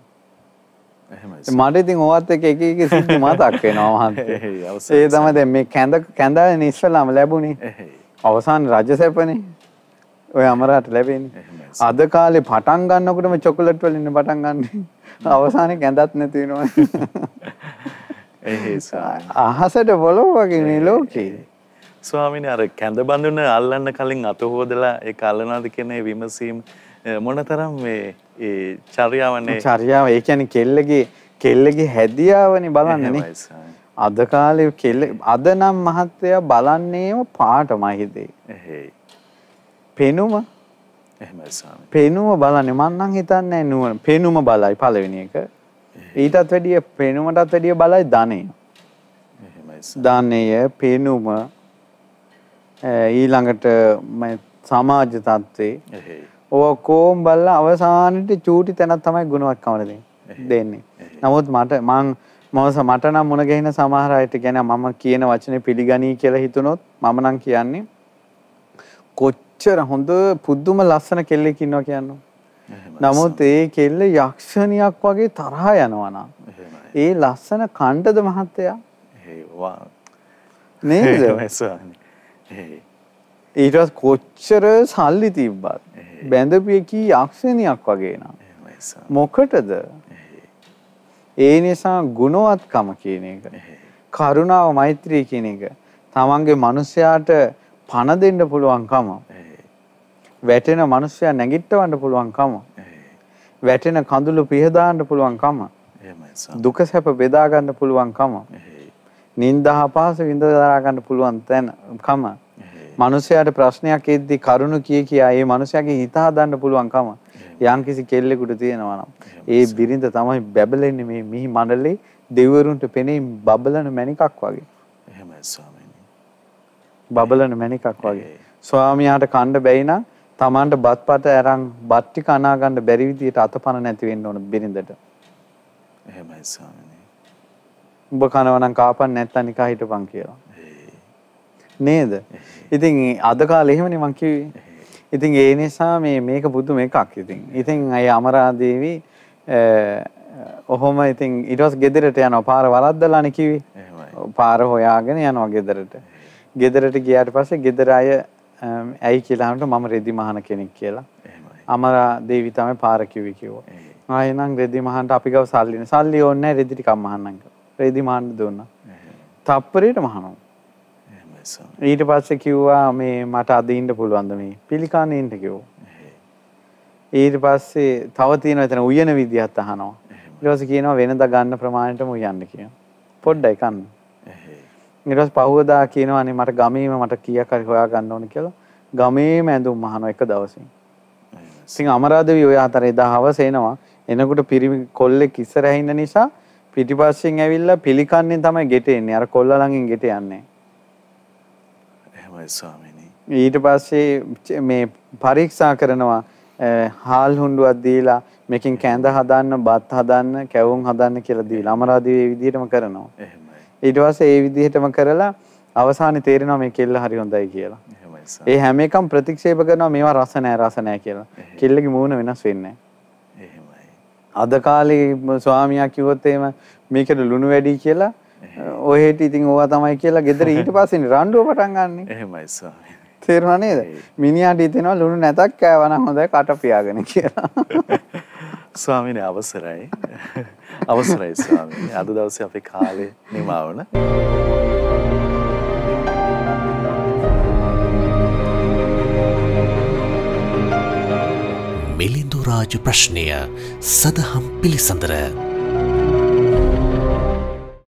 එහෙමයි. මට ඉතින් ඕවත් එක එක එක සිද්ධි මතක් වෙනවා අවසන් ඒ තමයි දැන් මේ කැඳ කැඳානේ ඉස්සලාම ලැබුණේ. අවසාන රජසැපනේ. ඔය අමරාට ලැබෙන්නේ. අද කාලේ පටන් ගන්නකොටම චොකලට් වලින් පටන් ගන්න. අවසානයේ කැඳත් නැති වෙනවා. අහසට පොළොව වගේ මේ ලෝකේ. ස්වාමීනි අර කැඳ බඳුන අල්ලන්න කලින් අත හොදලා ඒක අල්ලනවාද කියන විමසීම් මොනතරම් මේ ඒ චර්යාවනේ චර්යාව ඒ කියන්නේ කෙල්ලගේ කෙල්ලගේ හැදියාවනේ බලන්නේ නේ. එහෙමයි ස්වාමීනි. අද කාලේ කෙල්ල අද නම් මහත්තයා බලන්නේම පාටමයි හිතේ. එහෙයි. පෙනුම එහෙමයි ස්වාමීනි. පෙනුම බලන්නේ මං නම් හිතන්නේ නුවණ පෙනුම බලයි පළවෙනි එක. ඊටත් වැඩිය පෙනුමටත් වැඩිය බලයි ධනෙ. ධනය පෙනුම ඊළඟට සමාජ තත්ත්වේ එහෙයි. ඔය කොම් බලලා අවසානයේ චූටි තැනක් තමයි ගුණවත්කම දෙන්නේ. නමුත් මට මං මොනස මට නම් මුණ ගැහෙන සමහර අයට කියන්නේ මම කියන වචනේ පිළිගනී කියලා හිතුනොත් මම නම් කියන්නේ කොච්චර හොඳ පුදුම ලස්සන කෙල්ලෙක් ඉන්නවා කියන්නේ. නමුත් ඒ කෙල්ල යක්ෂණියක් වගේ තරහා යනවා නම්. ඒ ලස්සන කණ්ඩද මහත්තයා. නේද? ඊට කොච්චර සල්ලි තිබ්බත් එහෙයි. බැඳපු එකී යක්ෂණියක් වගේ නම්. මොකටද? ඒ නිසා ගුණවත්කම කියන එක. කරුණාව මෛත්‍රී කියන එක තමන්ගේ මිනිස්යාට පණ දෙන්න පුළුවන්කම වැටෙන මිනිස්සයා නැගිටවන්න පුළුවන්කම වැටෙන කඳුළු පිහදාන්න පුළුවන්කම දුක සැප බෙදා ගන්න පුළුවන්කම නින්දා අපහාස විඳ දරා ගන්න පුළුවන් තැන කම ඒ මිනිසයාට ප්‍රශ්නයක් එද්දි කරුණ කිය කියා ඒ මිනිසයාගේ හිත හදන්න පුළුවන්කම යම්කිසි කෙල්ලෙකුට තියෙනවා නම්. ඒ බිරිඳ තමයි බැබලෙන්නේ මේ මිහි මණ්ඩලේ දෙවිවරුන්ට පෙනේ බබලන මණිකක් වගේ. එහෙමයි ස්වාමීනි. බබලන මණිකක් වගේ. ස්වාමියාට කණ්ඩ බැයි නම් Tamanට බත්පත අරන් බත් ටික අනා ගන්න බැරි විදියට අතපන නැති වෙන්න ඕන බිරිඳට. එහෙමයි ස්වාමීනි. උඹ කනවා නම් කාපන් නැත්තම් නිකා හිටපන් කියලා නේද ඉතින් අද කාලේ එහෙමනේ මං කිව්වේ ඉතින් ඒ නිසා මේ මේක පුදුම එකක් ඉතින් ඉතින් අය අමරාදේවි ඔහොම ඉතින් ඊට පස්සේ ගෙදරට යනවා පාර වරද්දලානේ කිව්වේ පාර හොයාගෙන යනවා ගෙදරට. ගෙදරට ගියාට පස්සේ ගෙදර අය ඇයි කියලා අහනකොට මම රෙදි මහන කෙනෙක් කියලා. අමරා දේවි තමයි පාර කිව්වේ කිව්වා. ඒ ආයෙ නම් රෙදි මහන්ට අපි ගාව සල්ලි නෑ. සල්ලි ඕනේ නෑ රෙදි ටිකක් මහන්නම්. රෙදි මහන්න දුන්නා. තප්පරයට මහනවා. ඊට පස්සේ කිව්වා මේ මට අද ඉන්න පුළුවන්ද මේ පිළිකානේ ඉන්න කිව්වා. ඊට පස්සේ තව තියෙනවා එතන උයන විදිහත් අහනවා. ඊට පස්සේ කියනවා වෙනදා ගන්න ප්‍රමාණයටම උයන්න කියනවා. පොඩ්ඩයි කන්න. ඊට පස්සේ පහුවදා කියනවානේ මට ගමේම මට කීයක් හරි හොයා ගන්න ඕන කියලා. ගමේම ඇඳුම් අහනවා එක දවසින්. ඉතින් අමරාදේවි ඔය අතර එදා හවස එනවා. එනකොට පිරිමි කොල්ලෙක් ඉස්සරහ ඉන්න නිසා පිටිපස්සෙන් ඇවිල්ලා පිළිකන්නේ තමයි ගෙට එන්නේ. අර කොල්ල ළඟින් ගෙට යන්නේ. එහෙමයි ස්වාමීනි ඊට පස්සේ මේ පරීක්ෂා කරනවා හාල් හුණ්ඩුවක් දීලා මේකෙන් කැඳ හදන්න, බත් හදන්න, කැවුම් හදන්න කියලා දීලා අමරාදේවි ඒ විදිහටම කරනවා. එහෙමයි ඊට පස්සේ ඒ විදිහටම කරලා අවසානයේ තේරෙනවා මේ කෙල්ල හරි හොඳයි කියලා. ඒ හැම එකම ප්‍රතික්ෂේප කරනවා මේවා රස නැහැ රස නැහැ කියලා. කෙල්ලගේ මූණ වෙනස් වෙන්නේ නැහැ. එහෙමයි අද කාලේ ම- ස්වාමියා කිව්වොත් එහෙම මේකට ලුණු වැඩි කියලා ඔය හෙට ඉතින් ඕවා තමයි කියලා ගෙදර ඊට පස්සේ රණ්ඩුව පටන් ගන්නෙ. එහෙමයි ස්වාමීනි තේරුණා නේද? මිනිහාට හිතෙනවා ලුණු නැතක් කෑවා නම් හොඳයි කට පියාගෙන කියලා. ස්වාමීනි අවසරයි අවසරයි ස්වාමීනි අද දවසේ අපේ කාලේ නිමා වුණ මිලිඳු රාජ ප්‍රශ්නය සදහම් පිළිසඳර